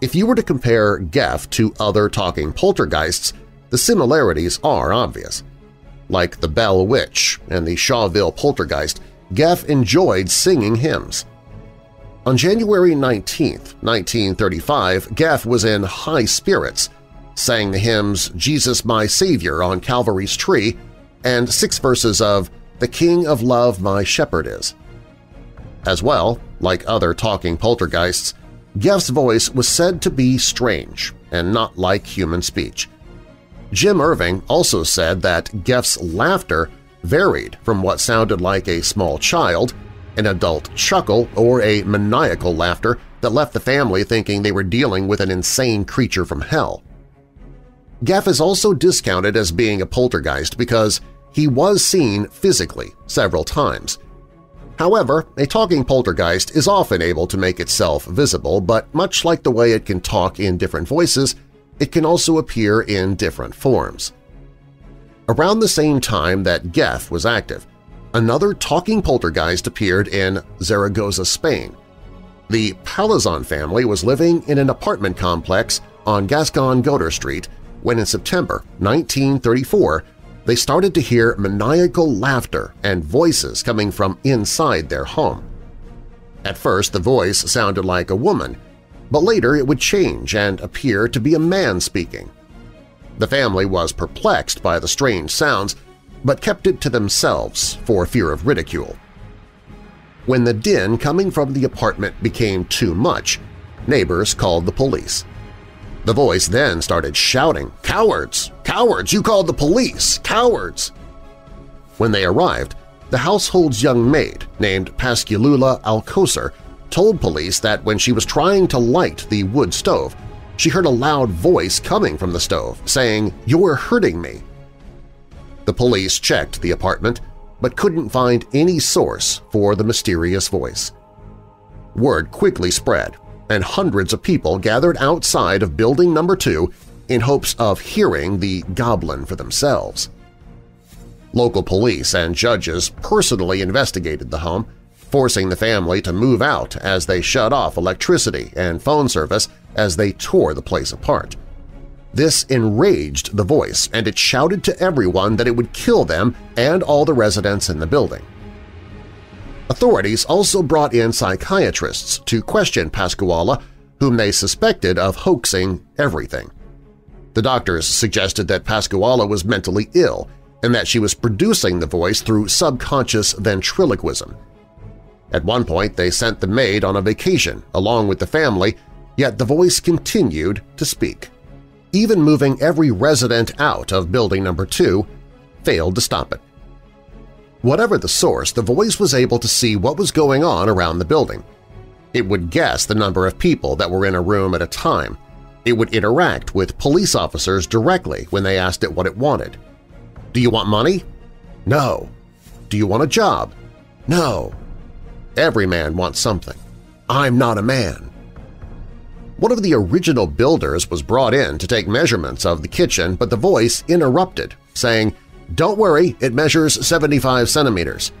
If you were to compare Gef to other talking poltergeists, the similarities are obvious. Like the Bell Witch and the Shawville Poltergeist, Gef enjoyed singing hymns. On January 19, 1935, Gef was in high spirits sang the hymns Jesus My Savior on Calvary's Tree and six verses of The King of Love My Shepherd Is. As well, like other talking poltergeists, Gef's voice was said to be strange and not like human speech. Jim Irving also said that Gef's laughter varied from what sounded like a small child, an adult chuckle, or a maniacal laughter that left the family thinking they were dealing with an insane creature from hell. Gef is also discounted as being a poltergeist because he was seen physically several times. However, a talking poltergeist is often able to make itself visible, but much like the way it can talk in different voices, it can also appear in different forms. Around the same time that Gef was active, another talking poltergeist appeared in Zaragoza, Spain. The Palazon family was living in an apartment complex on Gascon Goder Street when in September 1934 they started to hear maniacal laughter and voices coming from inside their home. At first the voice sounded like a woman, but later it would change and appear to be a man speaking. The family was perplexed by the strange sounds, but kept it to themselves for fear of ridicule. When the din coming from the apartment became too much, neighbors called the police. The voice then started shouting, "'Cowards! Cowards! You called the police! Cowards!' When they arrived, the household's young maid, named Pascuala Alcocer, told police that when she was trying to light the wood stove, she heard a loud voice coming from the stove saying, "'You're hurting me!' The police checked the apartment but couldn't find any source for the mysterious voice. Word quickly spread and hundreds of people gathered outside of Building Number 2 in hopes of hearing the goblin for themselves. Local police and judges personally investigated the home, forcing the family to move out as they shut off electricity and phone service as they tore the place apart. This enraged the voice, and it shouted to everyone that it would kill them and all the residents in the building. Authorities also brought in psychiatrists to question Pascuala, whom they suspected of hoaxing everything. The doctors suggested that Pascuala was mentally ill and that she was producing the voice through subconscious ventriloquism. At one point, they sent the maid on a vacation along with the family, yet the voice continued to speak. Even moving every resident out of building number two failed to stop it. Whatever the source, the voice was able to see what was going on around the building. It would guess the number of people that were in a room at a time. It would interact with police officers directly when they asked it what it wanted. Do you want money? No. Do you want a job? No. Every man wants something. I'm not a man. One of the original builders was brought in to take measurements of the kitchen, but the voice interrupted, saying, Don't worry, it measures 75 centimeters.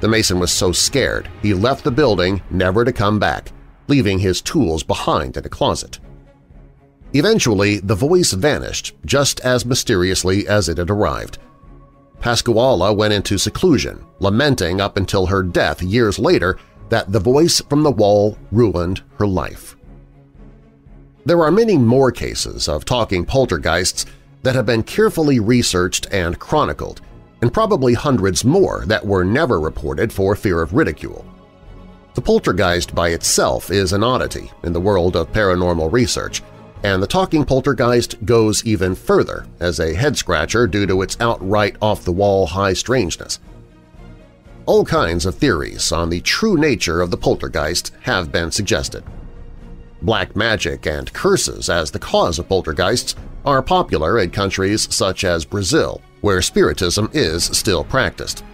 The mason was so scared he left the building never to come back, leaving his tools behind in a closet. Eventually, the voice vanished just as mysteriously as it had arrived. Pascuala went into seclusion, lamenting up until her death years later that the voice from the wall ruined her life. There are many more cases of talking poltergeists that have been carefully researched and chronicled, and probably hundreds more that were never reported for fear of ridicule. The poltergeist by itself is an oddity in the world of paranormal research, and the talking poltergeist goes even further as a head-scratcher due to its outright off-the-wall high strangeness. All kinds of theories on the true nature of the poltergeist have been suggested. Black magic and curses as the cause of poltergeists are popular in countries such as Brazil, where spiritism is still practiced.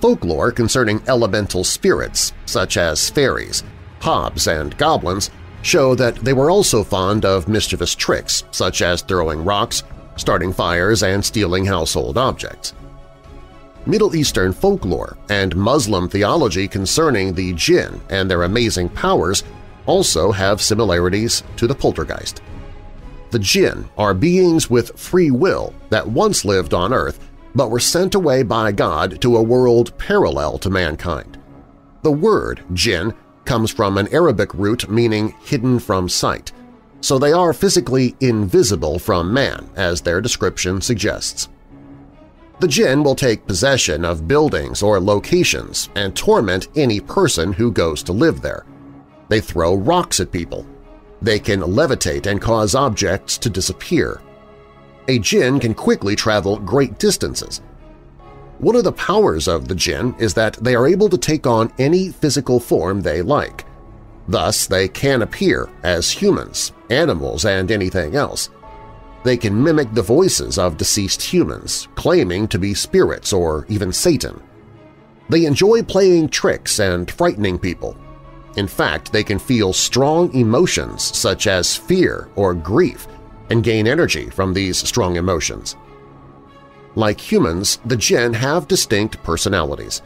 Folklore concerning elemental spirits, such as fairies, hobs, and goblins, show that they were also fond of mischievous tricks such as throwing rocks, starting fires, and stealing household objects. Middle Eastern folklore and Muslim theology concerning the jinn and their amazing powers also have similarities to the poltergeist. The jinn are beings with free will that once lived on Earth but were sent away by God to a world parallel to mankind. The word jinn comes from an Arabic root meaning hidden from sight, so they are physically invisible from man, as their description suggests. The jinn will take possession of buildings or locations and torment any person who goes to live there. They throw rocks at people. They can levitate and cause objects to disappear. A jinn can quickly travel great distances, one of the powers of the jinn is that they are able to take on any physical form they like. Thus, they can appear as humans, animals, and anything else. They can mimic the voices of deceased humans, claiming to be spirits or even Satan. They enjoy playing tricks and frightening people. In fact, they can feel strong emotions such as fear or grief and gain energy from these strong emotions. Like humans, the jinn have distinct personalities.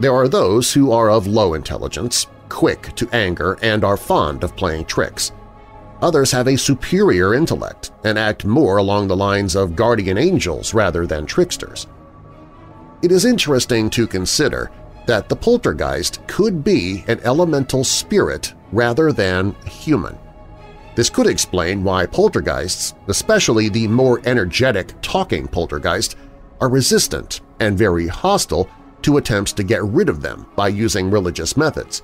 There are those who are of low intelligence, quick to anger, and are fond of playing tricks. Others have a superior intellect and act more along the lines of guardian angels rather than tricksters. It is interesting to consider that the poltergeist could be an elemental spirit rather than human. This could explain why poltergeists, especially the more energetic talking poltergeist, are resistant and very hostile to attempts to get rid of them by using religious methods.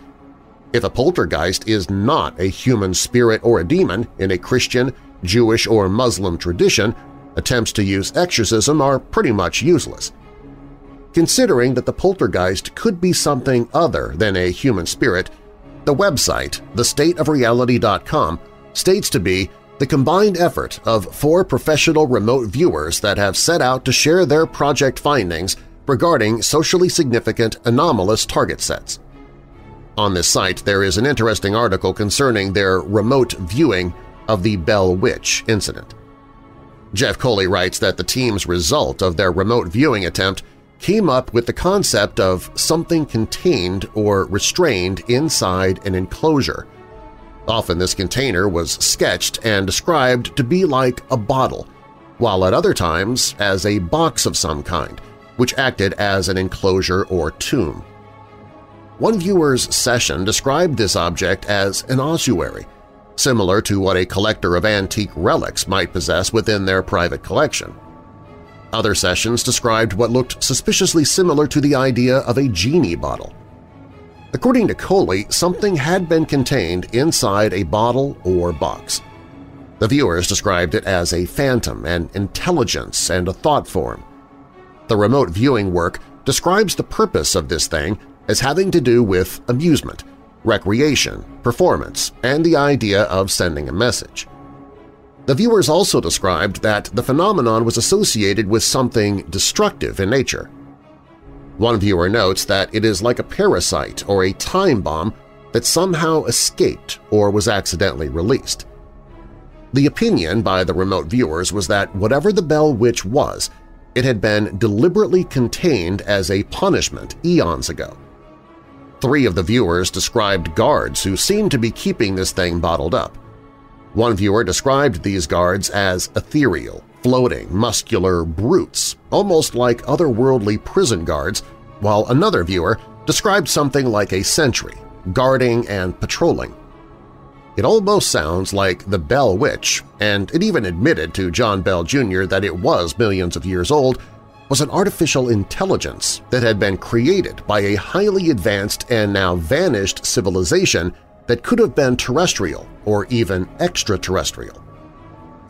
If a poltergeist is not a human spirit or a demon in a Christian, Jewish, or Muslim tradition, attempts to use exorcism are pretty much useless. Considering that the poltergeist could be something other than a human spirit, the website, thestateofreality.com, states to be the combined effort of four professional remote viewers that have set out to share their project findings regarding socially significant anomalous target sets. On this site there is an interesting article concerning their remote viewing of the Bell Witch incident. Jeff Coley writes that the team's result of their remote viewing attempt came up with the concept of something contained or restrained inside an enclosure – Often this container was sketched and described to be like a bottle, while at other times as a box of some kind, which acted as an enclosure or tomb. One viewer's session described this object as an ossuary, similar to what a collector of antique relics might possess within their private collection. Other sessions described what looked suspiciously similar to the idea of a genie bottle. According to Coley, something had been contained inside a bottle or box. The viewers described it as a phantom, an intelligence, and a thought form. The remote viewing work describes the purpose of this thing as having to do with amusement, recreation, performance, and the idea of sending a message. The viewers also described that the phenomenon was associated with something destructive in nature. One viewer notes that it is like a parasite or a time bomb that somehow escaped or was accidentally released. The opinion by the remote viewers was that whatever the Bell Witch was, it had been deliberately contained as a punishment eons ago. Three of the viewers described guards who seemed to be keeping this thing bottled up. One viewer described these guards as ethereal, floating, muscular brutes, almost like otherworldly prison guards, while another viewer described something like a sentry, guarding and patrolling. It almost sounds like the Bell Witch, and it even admitted to John Bell Jr. that it was millions of years old was an artificial intelligence that had been created by a highly advanced and now vanished civilization that could have been terrestrial or even extraterrestrial.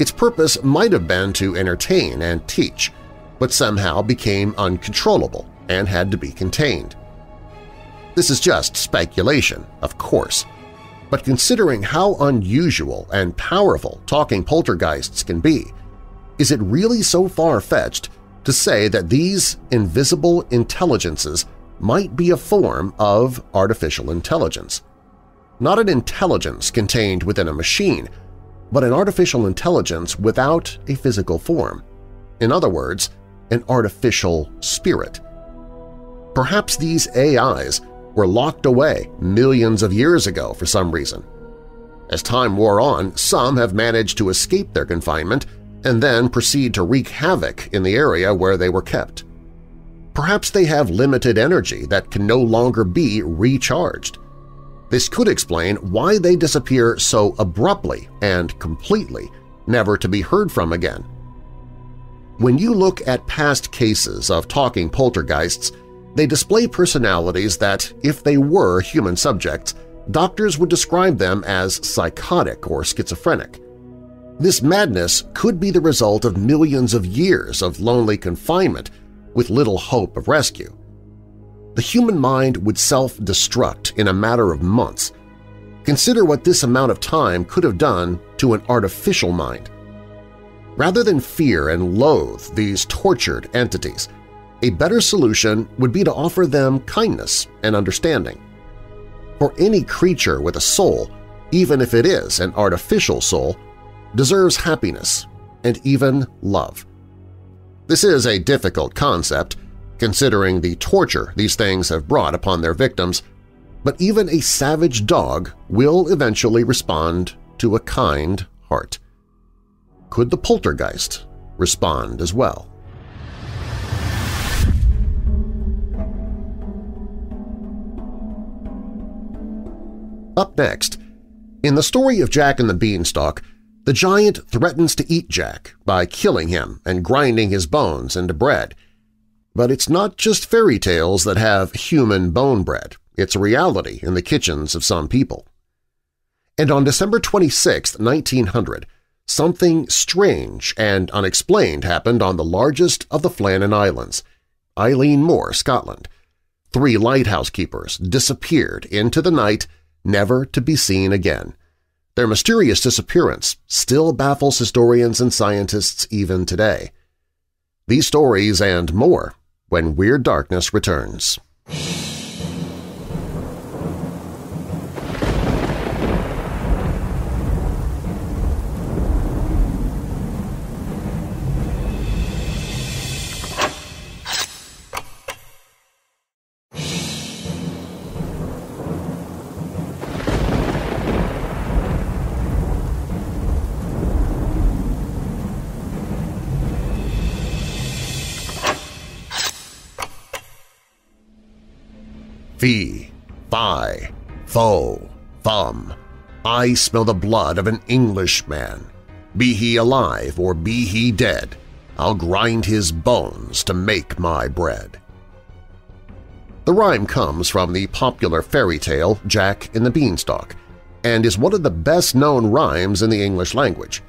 Its purpose might have been to entertain and teach, but somehow became uncontrollable and had to be contained. This is just speculation, of course, but considering how unusual and powerful talking poltergeists can be, is it really so far-fetched to say that these invisible intelligences might be a form of artificial intelligence. Not an intelligence contained within a machine, but an artificial intelligence without a physical form. In other words, an artificial spirit. Perhaps these AIs were locked away millions of years ago for some reason. As time wore on, some have managed to escape their confinement and then proceed to wreak havoc in the area where they were kept. Perhaps they have limited energy that can no longer be recharged. This could explain why they disappear so abruptly and completely, never to be heard from again. When you look at past cases of talking poltergeists, they display personalities that, if they were human subjects, doctors would describe them as psychotic or schizophrenic. This madness could be the result of millions of years of lonely confinement with little hope of rescue. The human mind would self-destruct in a matter of months. Consider what this amount of time could have done to an artificial mind. Rather than fear and loathe these tortured entities, a better solution would be to offer them kindness and understanding. For any creature with a soul, even if it is an artificial soul, deserves happiness and even love. This is a difficult concept, considering the torture these things have brought upon their victims, but even a savage dog will eventually respond to a kind heart. Could the poltergeist respond as well? Up next, in the story of Jack and the Beanstalk, the giant threatens to eat Jack by killing him and grinding his bones into bread. But it's not just fairy tales that have human bone bread. It's a reality in the kitchens of some people. And on December 26, 1900, something strange and unexplained happened on the largest of the Flannan Islands, Eilean Mor, Scotland. Three lighthouse keepers disappeared into the night, never to be seen again. Their mysterious disappearance still baffles historians and scientists even today. These stories and more when Weird Darkness returns. Fee, Fi, Fo, Fum. I smell the blood of an Englishman. Be he alive or be he dead, I'll grind his bones to make my bread. The rhyme comes from the popular fairy tale Jack and the Beanstalk and is one of the best-known rhymes in the English language.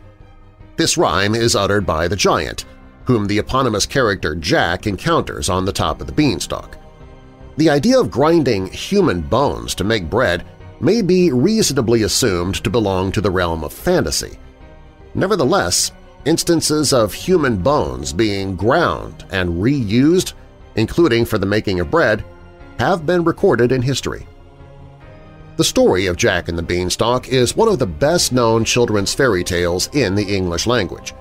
This rhyme is uttered by the giant, whom the eponymous character Jack encounters on the top of the beanstalk. The idea of grinding human bones to make bread may be reasonably assumed to belong to the realm of fantasy. Nevertheless, instances of human bones being ground and reused, including for the making of bread, have been recorded in history. The story of Jack and the Beanstalk is one of the best-known children's fairy tales in the English language.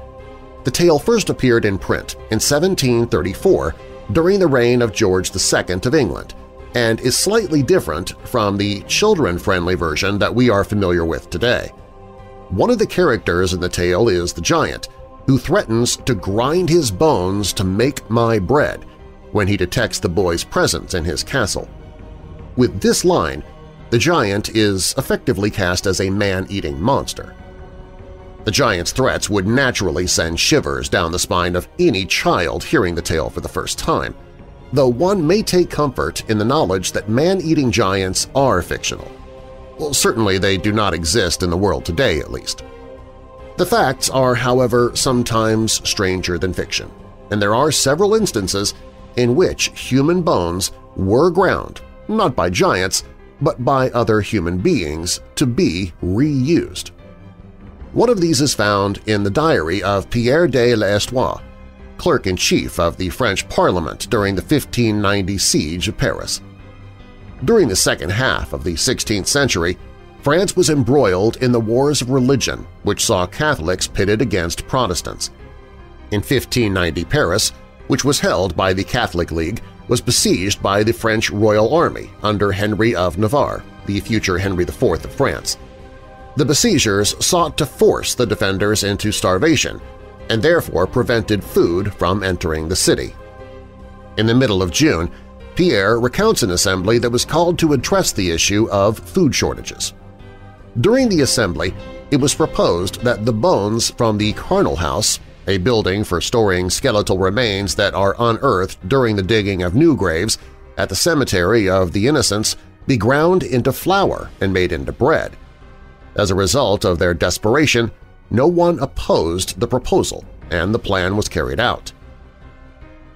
The tale first appeared in print in 1734 during the reign of George II of England and is slightly different from the children-friendly version that we are familiar with today. One of the characters in the tale is the giant, who threatens to grind his bones to make my bread when he detects the boy's presence in his castle. With this line, the giant is effectively cast as a man-eating monster. The giant's threats would naturally send shivers down the spine of any child hearing the tale for the first time, though one may take comfort in the knowledge that man-eating giants are fictional. Well, certainly they do not exist in the world today, at least. The facts are, however, sometimes stranger than fiction, and there are several instances in which human bones were ground, not by giants, but by other human beings, to be reused. One of these is found in the diary of Pierre de l'Estoile, clerk-in-chief of the French Parliament during the 1590 siege of Paris. During the second half of the 16th century, France was embroiled in the wars of religion which saw Catholics pitted against Protestants. In 1590 Paris, which was held by the Catholic League, was besieged by the French Royal Army under Henry of Navarre, the future Henry IV of France. The besiegers sought to force the defenders into starvation and therefore prevented food from entering the city. In the middle of June, Pierre recounts an assembly that was called to address the issue of food shortages. During the assembly, it was proposed that the bones from the Charnel House, a building for storing skeletal remains that are unearthed during the digging of new graves at the Cemetery of the Innocents, be ground into flour and made into bread. As a result of their desperation, no one opposed the proposal, and the plan was carried out.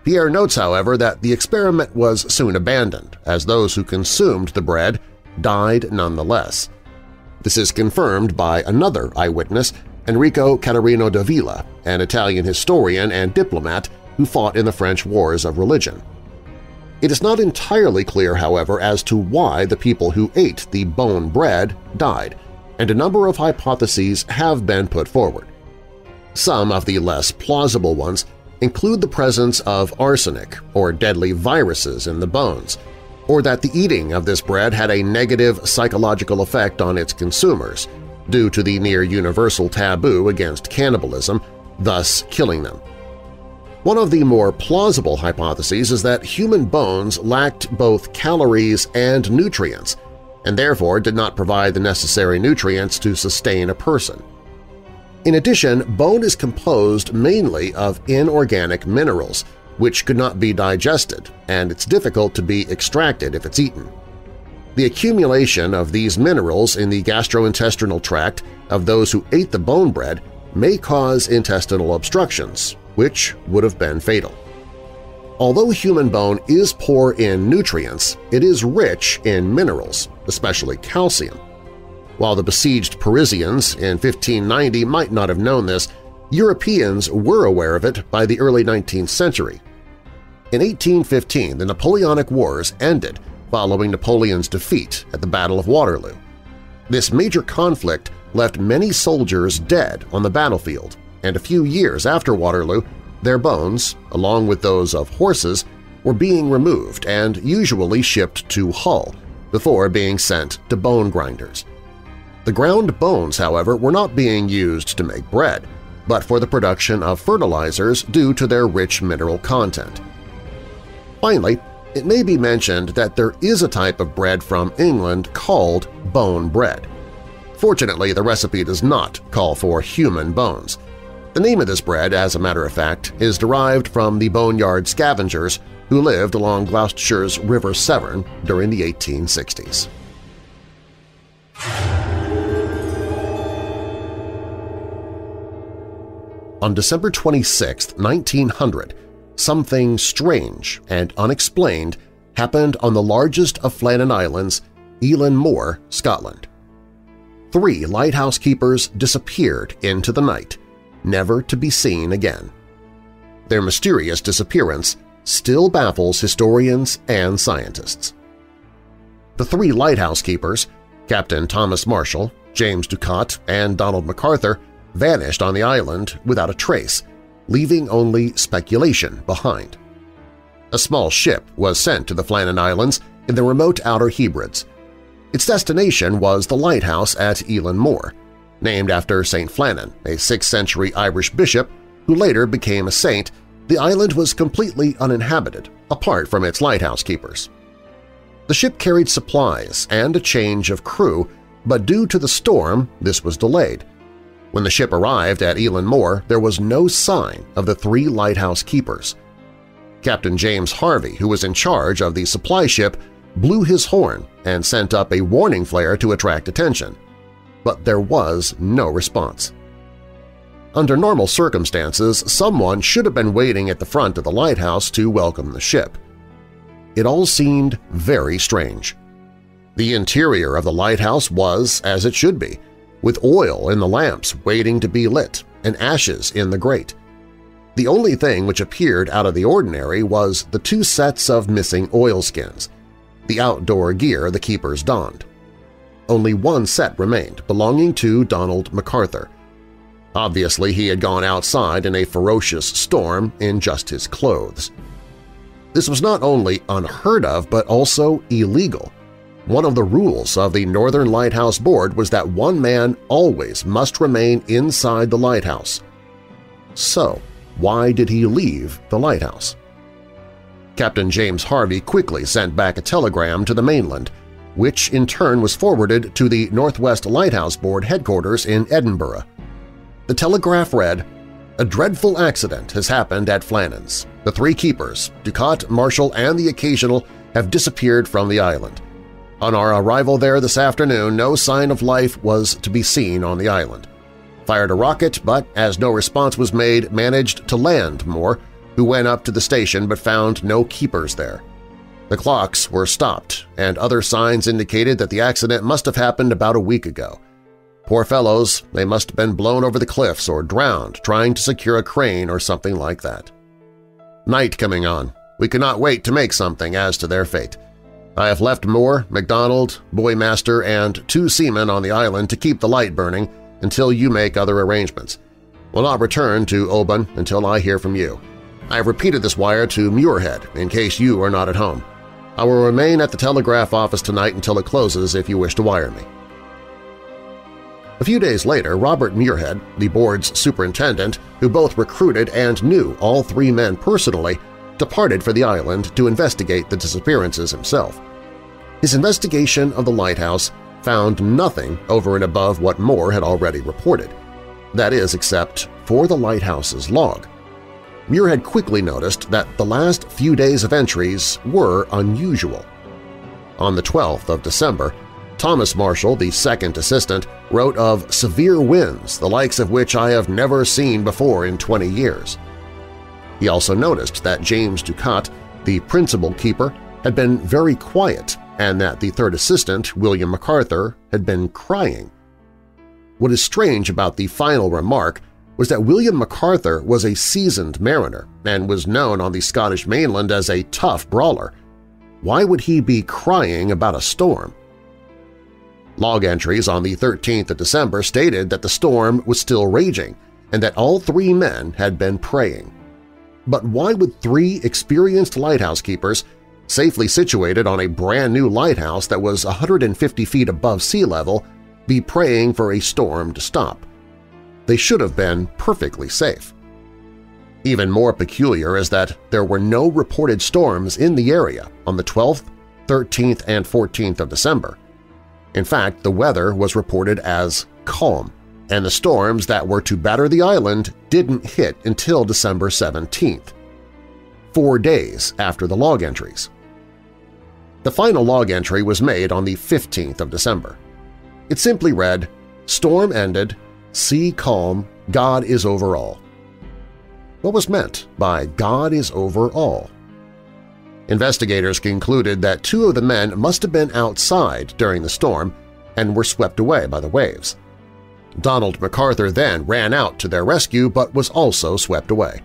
Pierre notes, however, that the experiment was soon abandoned, as those who consumed the bread died nonetheless. This is confirmed by another eyewitness, Enrico Caterino Davila, an Italian historian and diplomat who fought in the French Wars of Religion. It is not entirely clear, however, as to why the people who ate the bone bread died, and a number of hypotheses have been put forward. Some of the less plausible ones include the presence of arsenic or deadly viruses in the bones, or that the eating of this bread had a negative psychological effect on its consumers due to the near-universal taboo against cannibalism, thus killing them. One of the more plausible hypotheses is that human bones lacked both calories and nutrients, and therefore did not provide the necessary nutrients to sustain a person. In addition, bone is composed mainly of inorganic minerals, which could not be digested, and it's difficult to be extracted if it's eaten. The accumulation of these minerals in the gastrointestinal tract of those who ate the bone bread may cause intestinal obstructions, which would have been fatal. Although human bone is poor in nutrients, it is rich in minerals, especially calcium. While the besieged Parisians in 1590 might not have known this, Europeans were aware of it by the early 19th century. In 1815, the Napoleonic Wars ended following Napoleon's defeat at the Battle of Waterloo. This major conflict left many soldiers dead on the battlefield, and a few years after Waterloo, their bones, along with those of horses, were being removed and usually shipped to Hull before being sent to bone grinders. The ground bones, however, were not being used to make bread, but for the production of fertilizers due to their rich mineral content. Finally, it may be mentioned that there is a type of bread from England called bone bread. Fortunately, the recipe does not call for human bones. The name of this bread, as a matter of fact, is derived from the boneyard scavengers who lived along Gloucestershire's River Severn during the 1860s. On December 26, 1900, something strange and unexplained happened on the largest of Flannan Islands, Eilean Mor, Scotland. Three lighthouse keepers disappeared into the night, never to be seen again. Their mysterious disappearance still baffles historians and scientists. The three lighthouse keepers, Captain Thomas Marshall, James Ducat, and Donald MacArthur, vanished on the island without a trace, leaving only speculation behind. A small ship was sent to the Flannan Islands in the remote Outer Hebrides. Its destination was the lighthouse at Eilean Mor, named after St. Flannan, a 6th-century Irish bishop who later became a saint the island was completely uninhabited, apart from its lighthouse keepers. The ship carried supplies and a change of crew, but due to the storm this was delayed. When the ship arrived at Eilean Mor, there was no sign of the three lighthouse keepers. Captain James Harvey, who was in charge of the supply ship, blew his horn and sent up a warning flare to attract attention. But there was no response. Under normal circumstances, someone should have been waiting at the front of the lighthouse to welcome the ship. It all seemed very strange. The interior of the lighthouse was as it should be, with oil in the lamps waiting to be lit and ashes in the grate. The only thing which appeared out of the ordinary was the two sets of missing oilskins, the outdoor gear the keepers donned. Only one set remained, belonging to Donald MacArthur, Obviously, he had gone outside in a ferocious storm in just his clothes. This was not only unheard of but also illegal. One of the rules of the Northern Lighthouse Board was that one man always must remain inside the lighthouse. So, why did he leave the lighthouse? Captain James Harvey quickly sent back a telegram to the mainland, which in turn was forwarded to the Northwest Lighthouse Board headquarters in Edinburgh. The telegraph read, A dreadful accident has happened at Flannan's. The three keepers, Ducat, Marshall, and the Occasional, have disappeared from the island. On our arrival there this afternoon, no sign of life was to be seen on the island. Fired a rocket, but as no response was made, managed to land Moore, who went up to the station but found no keepers there. The clocks were stopped, and other signs indicated that the accident must have happened about a week ago. Poor fellows, they must have been blown over the cliffs or drowned trying to secure a crane or something like that. Night coming on. We cannot wait to make something as to their fate. I have left Moore, MacDonald, Buoymaster, and two seamen on the island to keep the light burning until you make other arrangements. Will not return to Oban until I hear from you. I have repeated this wire to Muirhead in case you are not at home. I will remain at the telegraph office tonight until it closes if you wish to wire me. A few days later, Robert Muirhead, the board's superintendent, who both recruited and knew all three men personally, departed for the island to investigate the disappearances himself. His investigation of the lighthouse found nothing over and above what Moore had already reported. That is, except for the lighthouse's log. Muirhead quickly noticed that the last few days of entries were unusual. On the 12th of December, Thomas Marshall, the second assistant, wrote of severe winds, the likes of which I have never seen before in 20 years. He also noticed that James Ducat, the principal keeper, had been very quiet and that the third assistant, William MacArthur, had been crying. What is strange about the final remark was that William MacArthur was a seasoned mariner and was known on the Scottish mainland as a tough brawler. Why would he be crying about a storm? Log entries on the 13th of December stated that the storm was still raging and that all three men had been praying. But why would three experienced lighthouse keepers, safely situated on a brand-new lighthouse that was 150 feet above sea level, be praying for a storm to stop? They should have been perfectly safe. Even more peculiar is that there were no reported storms in the area on the 12th, 13th, and 14th of December. In fact, the weather was reported as calm, and the storms that were to batter the island didn't hit until December 17th, four days after the log entries. The final log entry was made on the 15th of December. It simply read, Storm ended, sea calm, God is over all. What was meant by God is over all? Investigators concluded that two of the men must have been outside during the storm and were swept away by the waves. Donald MacArthur then ran out to their rescue but was also swept away.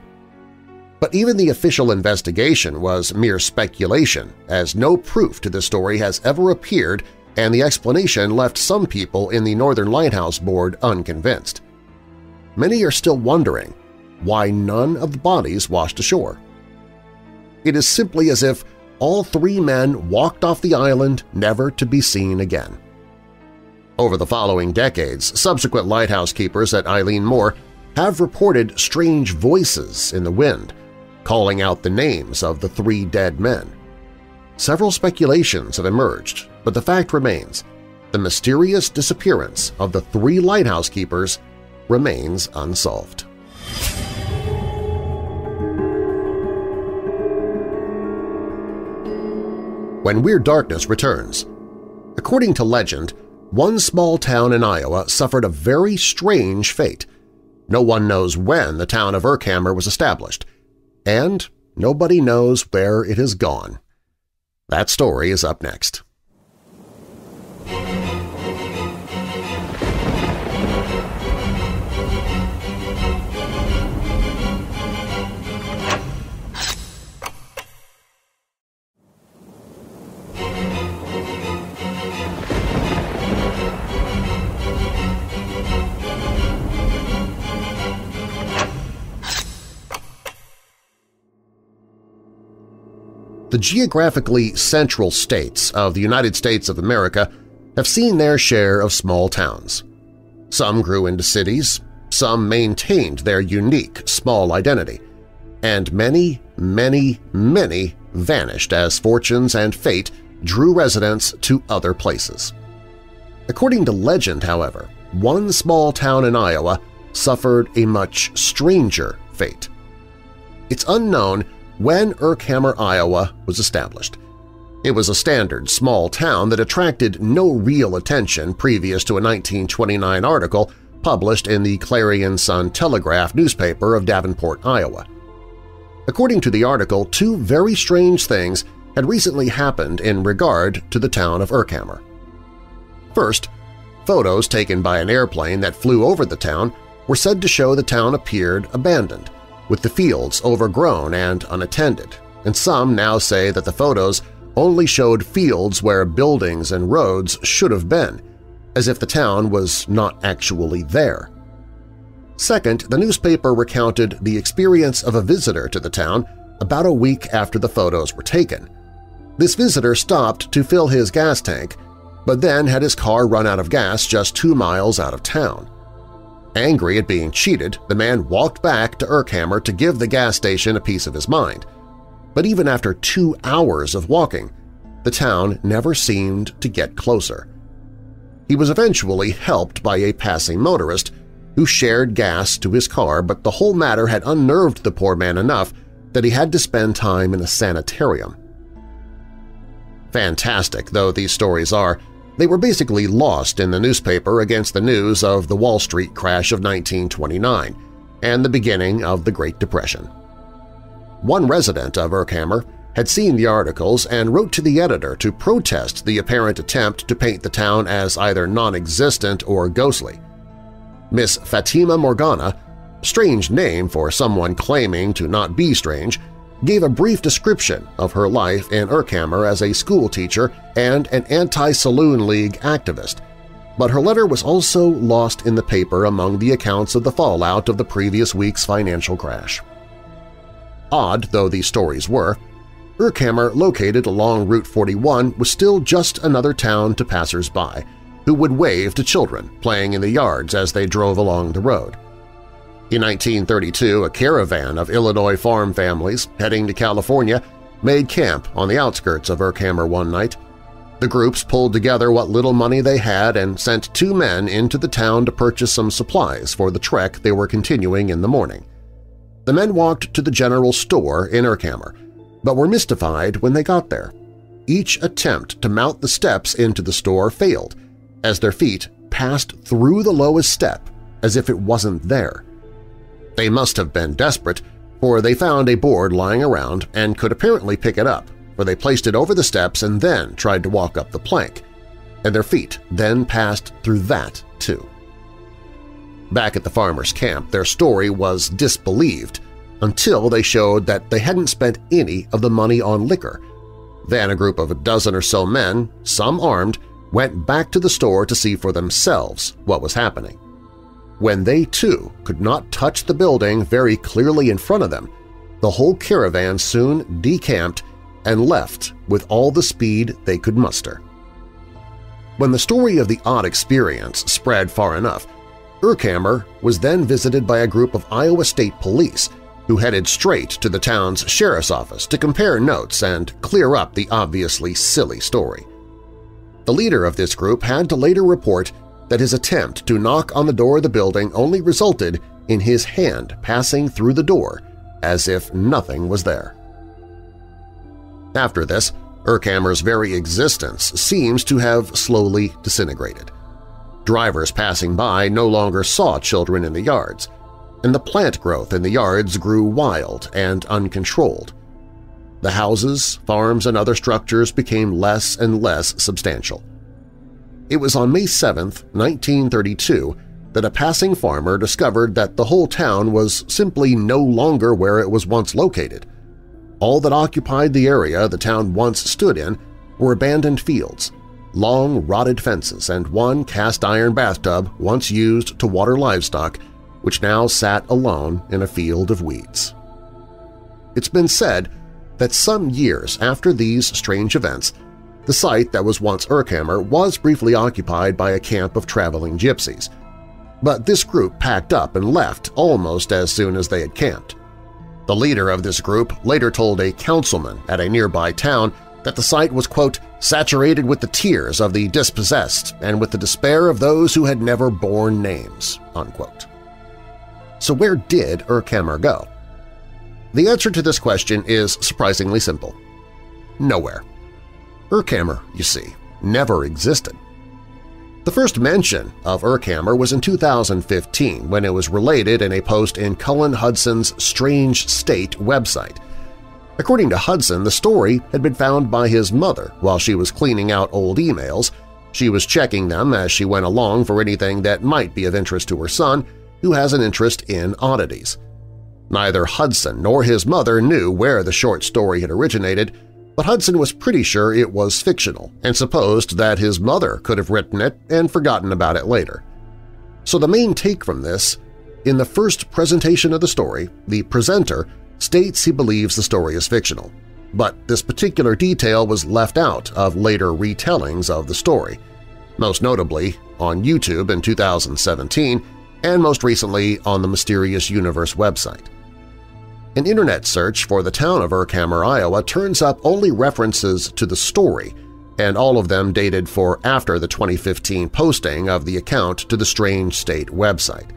But even the official investigation was mere speculation, as no proof to the story has ever appeared and the explanation left some people in the Northern Lighthouse Board unconvinced. Many are still wondering why none of the bodies washed ashore. It is simply as if all three men walked off the island never to be seen again. Over the following decades, subsequent lighthouse keepers at Eilean Mor have reported strange voices in the wind, calling out the names of the three dead men. Several speculations have emerged, but the fact remains – the mysterious disappearance of the three lighthouse keepers remains unsolved. When Weird Darkness returns, according to legend, one small town in Iowa suffered a very strange fate. No one knows when the town of Urkhammer was established, and nobody knows where it has gone. That story is up next. The geographically central states of the United States of America have seen their share of small towns. Some grew into cities, some maintained their unique small identity, and many, many, many vanished as fortunes and fate drew residents to other places. According to legend, however, one small town in Iowa suffered a much stranger fate. It's unknown when Urkhammer, Iowa was established. It was a standard small town that attracted no real attention previous to a 1929 article published in the Clarion Sun-Telegraph newspaper of Davenport, Iowa. According to the article, two very strange things had recently happened in regard to the town of Urkhammer. First, photos taken by an airplane that flew over the town were said to show the town appeared abandoned, with the fields overgrown and unattended, and some now say that the photos only showed fields where buildings and roads should have been, as if the town was not actually there. Second, the newspaper recounted the experience of a visitor to the town about a week after the photos were taken. This visitor stopped to fill his gas tank, but then had his car run out of gas just two miles out of town. Angry at being cheated, the man walked back to Urkhammer to give the gas station a piece of his mind. But even after two hours of walking, the town never seemed to get closer. He was eventually helped by a passing motorist who shared gas to his car, but the whole matter had unnerved the poor man enough that he had to spend time in a sanitarium. Fantastic though these stories are, they were basically lost in the newspaper against the news of the Wall Street crash of 1929 and the beginning of the Great Depression. One resident of Urkhammer had seen the articles and wrote to the editor to protest the apparent attempt to paint the town as either non-existent or ghostly. Miss Fatima Morgana, strange name for someone claiming to not be strange, gave a brief description of her life in Urkhammer as a schoolteacher and an anti-Saloon League activist, but her letter was also lost in the paper among the accounts of the fallout of the previous week's financial crash. Odd though these stories were, Urkhammer, located along Route 41, was still just another town to passers-by, who would wave to children playing in the yards as they drove along the road. In 1932, a caravan of Illinois farm families heading to California made camp on the outskirts of Urkhammer one night. The groups pulled together what little money they had and sent two men into the town to purchase some supplies for the trek they were continuing in the morning. The men walked to the general store in Urkhammer, but were mystified when they got there. Each attempt to mount the steps into the store failed, as their feet passed through the lowest step as if it wasn't there. They must have been desperate, for they found a board lying around and could apparently pick it up, for they placed it over the steps and then tried to walk up the plank, and their feet then passed through that too. Back at the farmer's camp, their story was disbelieved until they showed that they hadn't spent any of the money on liquor. Then a group of a dozen or so men, some armed, went back to the store to see for themselves what was happening. When they too could not touch the building very clearly in front of them, the whole caravan soon decamped and left with all the speed they could muster. When the story of the odd experience spread far enough, Urkhammer was then visited by a group of Iowa State Police who headed straight to the town's sheriff's office to compare notes and clear up the obviously silly story. The leader of this group had to later report that his attempt to knock on the door of the building only resulted in his hand passing through the door as if nothing was there. After this, Urkhammer's very existence seems to have slowly disintegrated. Drivers passing by no longer saw children in the yards, and the plant growth in the yards grew wild and uncontrolled. The houses, farms, and other structures became less and less substantial. It was on May 7, 1932, that a passing farmer discovered that the whole town was simply no longer where it was once located. All that occupied the area the town once stood in were abandoned fields, long rotted fences, and one cast-iron bathtub once used to water livestock which now sat alone in a field of weeds. It's been said that some years after these strange events, the site that was once Urkhammer was briefly occupied by a camp of traveling gypsies, but this group packed up and left almost as soon as they had camped. The leader of this group later told a councilman at a nearby town that the site was, quote, saturated with the tears of the dispossessed and with the despair of those who had never borne names, unquote. So where did Urkhammer go? The answer to this question is surprisingly simple. Nowhere. Urkhammer, you see, never existed. The first mention of Urkhammer was in 2015 when it was related in a post in Cullen Hudson's Strange State website. According to Hudson, the story had been found by his mother while she was cleaning out old emails. She was checking them as she went along for anything that might be of interest to her son, who has an interest in oddities. Neither Hudson nor his mother knew where the short story had originated, but Hudson was pretty sure it was fictional and supposed that his mother could have written it and forgotten about it later. So the main take from this, in the first presentation of the story, the presenter states he believes the story is fictional, but this particular detail was left out of later retellings of the story, most notably on YouTube in 2017 and most recently on the Mysterious Universe website. An internet search for the town of Urkhammer, Iowa turns up only references to the story, and all of them dated for after the 2015 posting of the account to the Strange State website.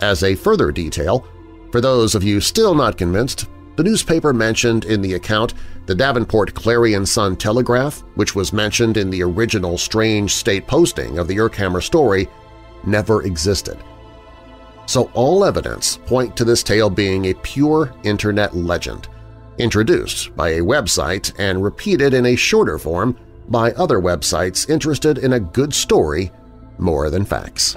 As a further detail, for those of you still not convinced, the newspaper mentioned in the account the Davenport Clarion Sun Telegraph, which was mentioned in the original Strange State posting of the Urkhammer story, never existed. So all evidence point to this tale being a pure internet legend, introduced by a website and repeated in a shorter form by other websites interested in a good story more than facts.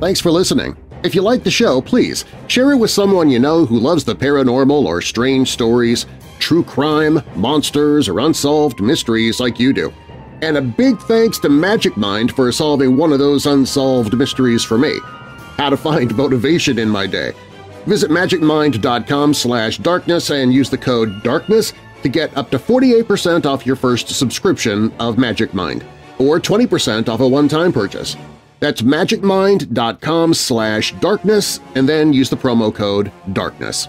Thanks for listening. If you like the show, please share it with someone you know who loves the paranormal or strange stories true crime, monsters, or unsolved mysteries like you do. And a big thanks to Magic Mind for solving one of those unsolved mysteries for me – how to find motivation in my day. Visit magicmind.com slash darkness and use the code DARKNESS to get up to 48% off your first subscription of Magic Mind, or 20% off a one-time purchase. That's magicmind.com slash darkness and then use the promo code DARKNESS.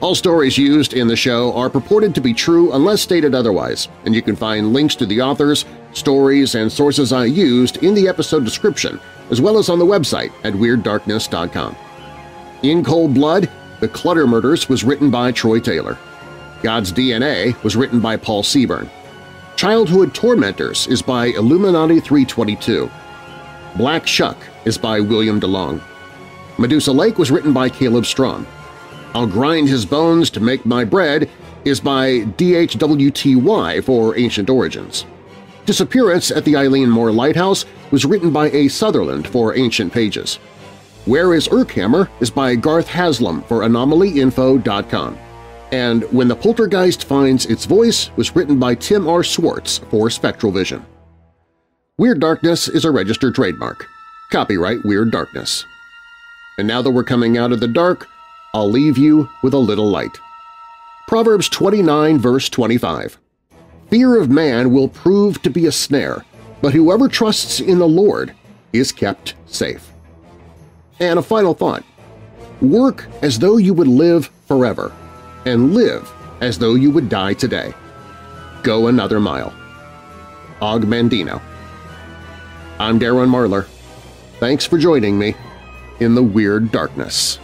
All stories used in the show are purported to be true unless stated otherwise, and you can find links to the authors, stories, and sources I used in the episode description, as well as on the website at WeirdDarkness.com. In Cold Blood, The Clutter Murders was written by Troy Taylor. God's DNA was written by Paul Seaburn. Childhood Tormentors is by Illuminati 322. Black Shuck is by William DeLong. Medusa Lake was written by Caleb Strom. I'll Grind His Bones to Make My Bread is by DHWTY for Ancient Origins. Disappearance at the Eilean Mor Lighthouse was written by A. Sutherland for Ancient Pages. Where is Urkhammer is by Garth Haslam for AnomalyInfo.com. And When the Poltergeist Finds Its Voice was written by Tim R. Swartz for Spectral Vision. Weird Darkness is a registered trademark. Copyright Weird Darkness. And now that we're coming out of the dark, I'll leave you with a little light. Proverbs 29 verse 25 Fear of man will prove to be a snare, but whoever trusts in the Lord is kept safe. And a final thought. Work as though you would live forever, and live as though you would die today. Go another mile. Og Mandino. I'm Darren Marlar. Thanks for joining me in the Weird Darkness.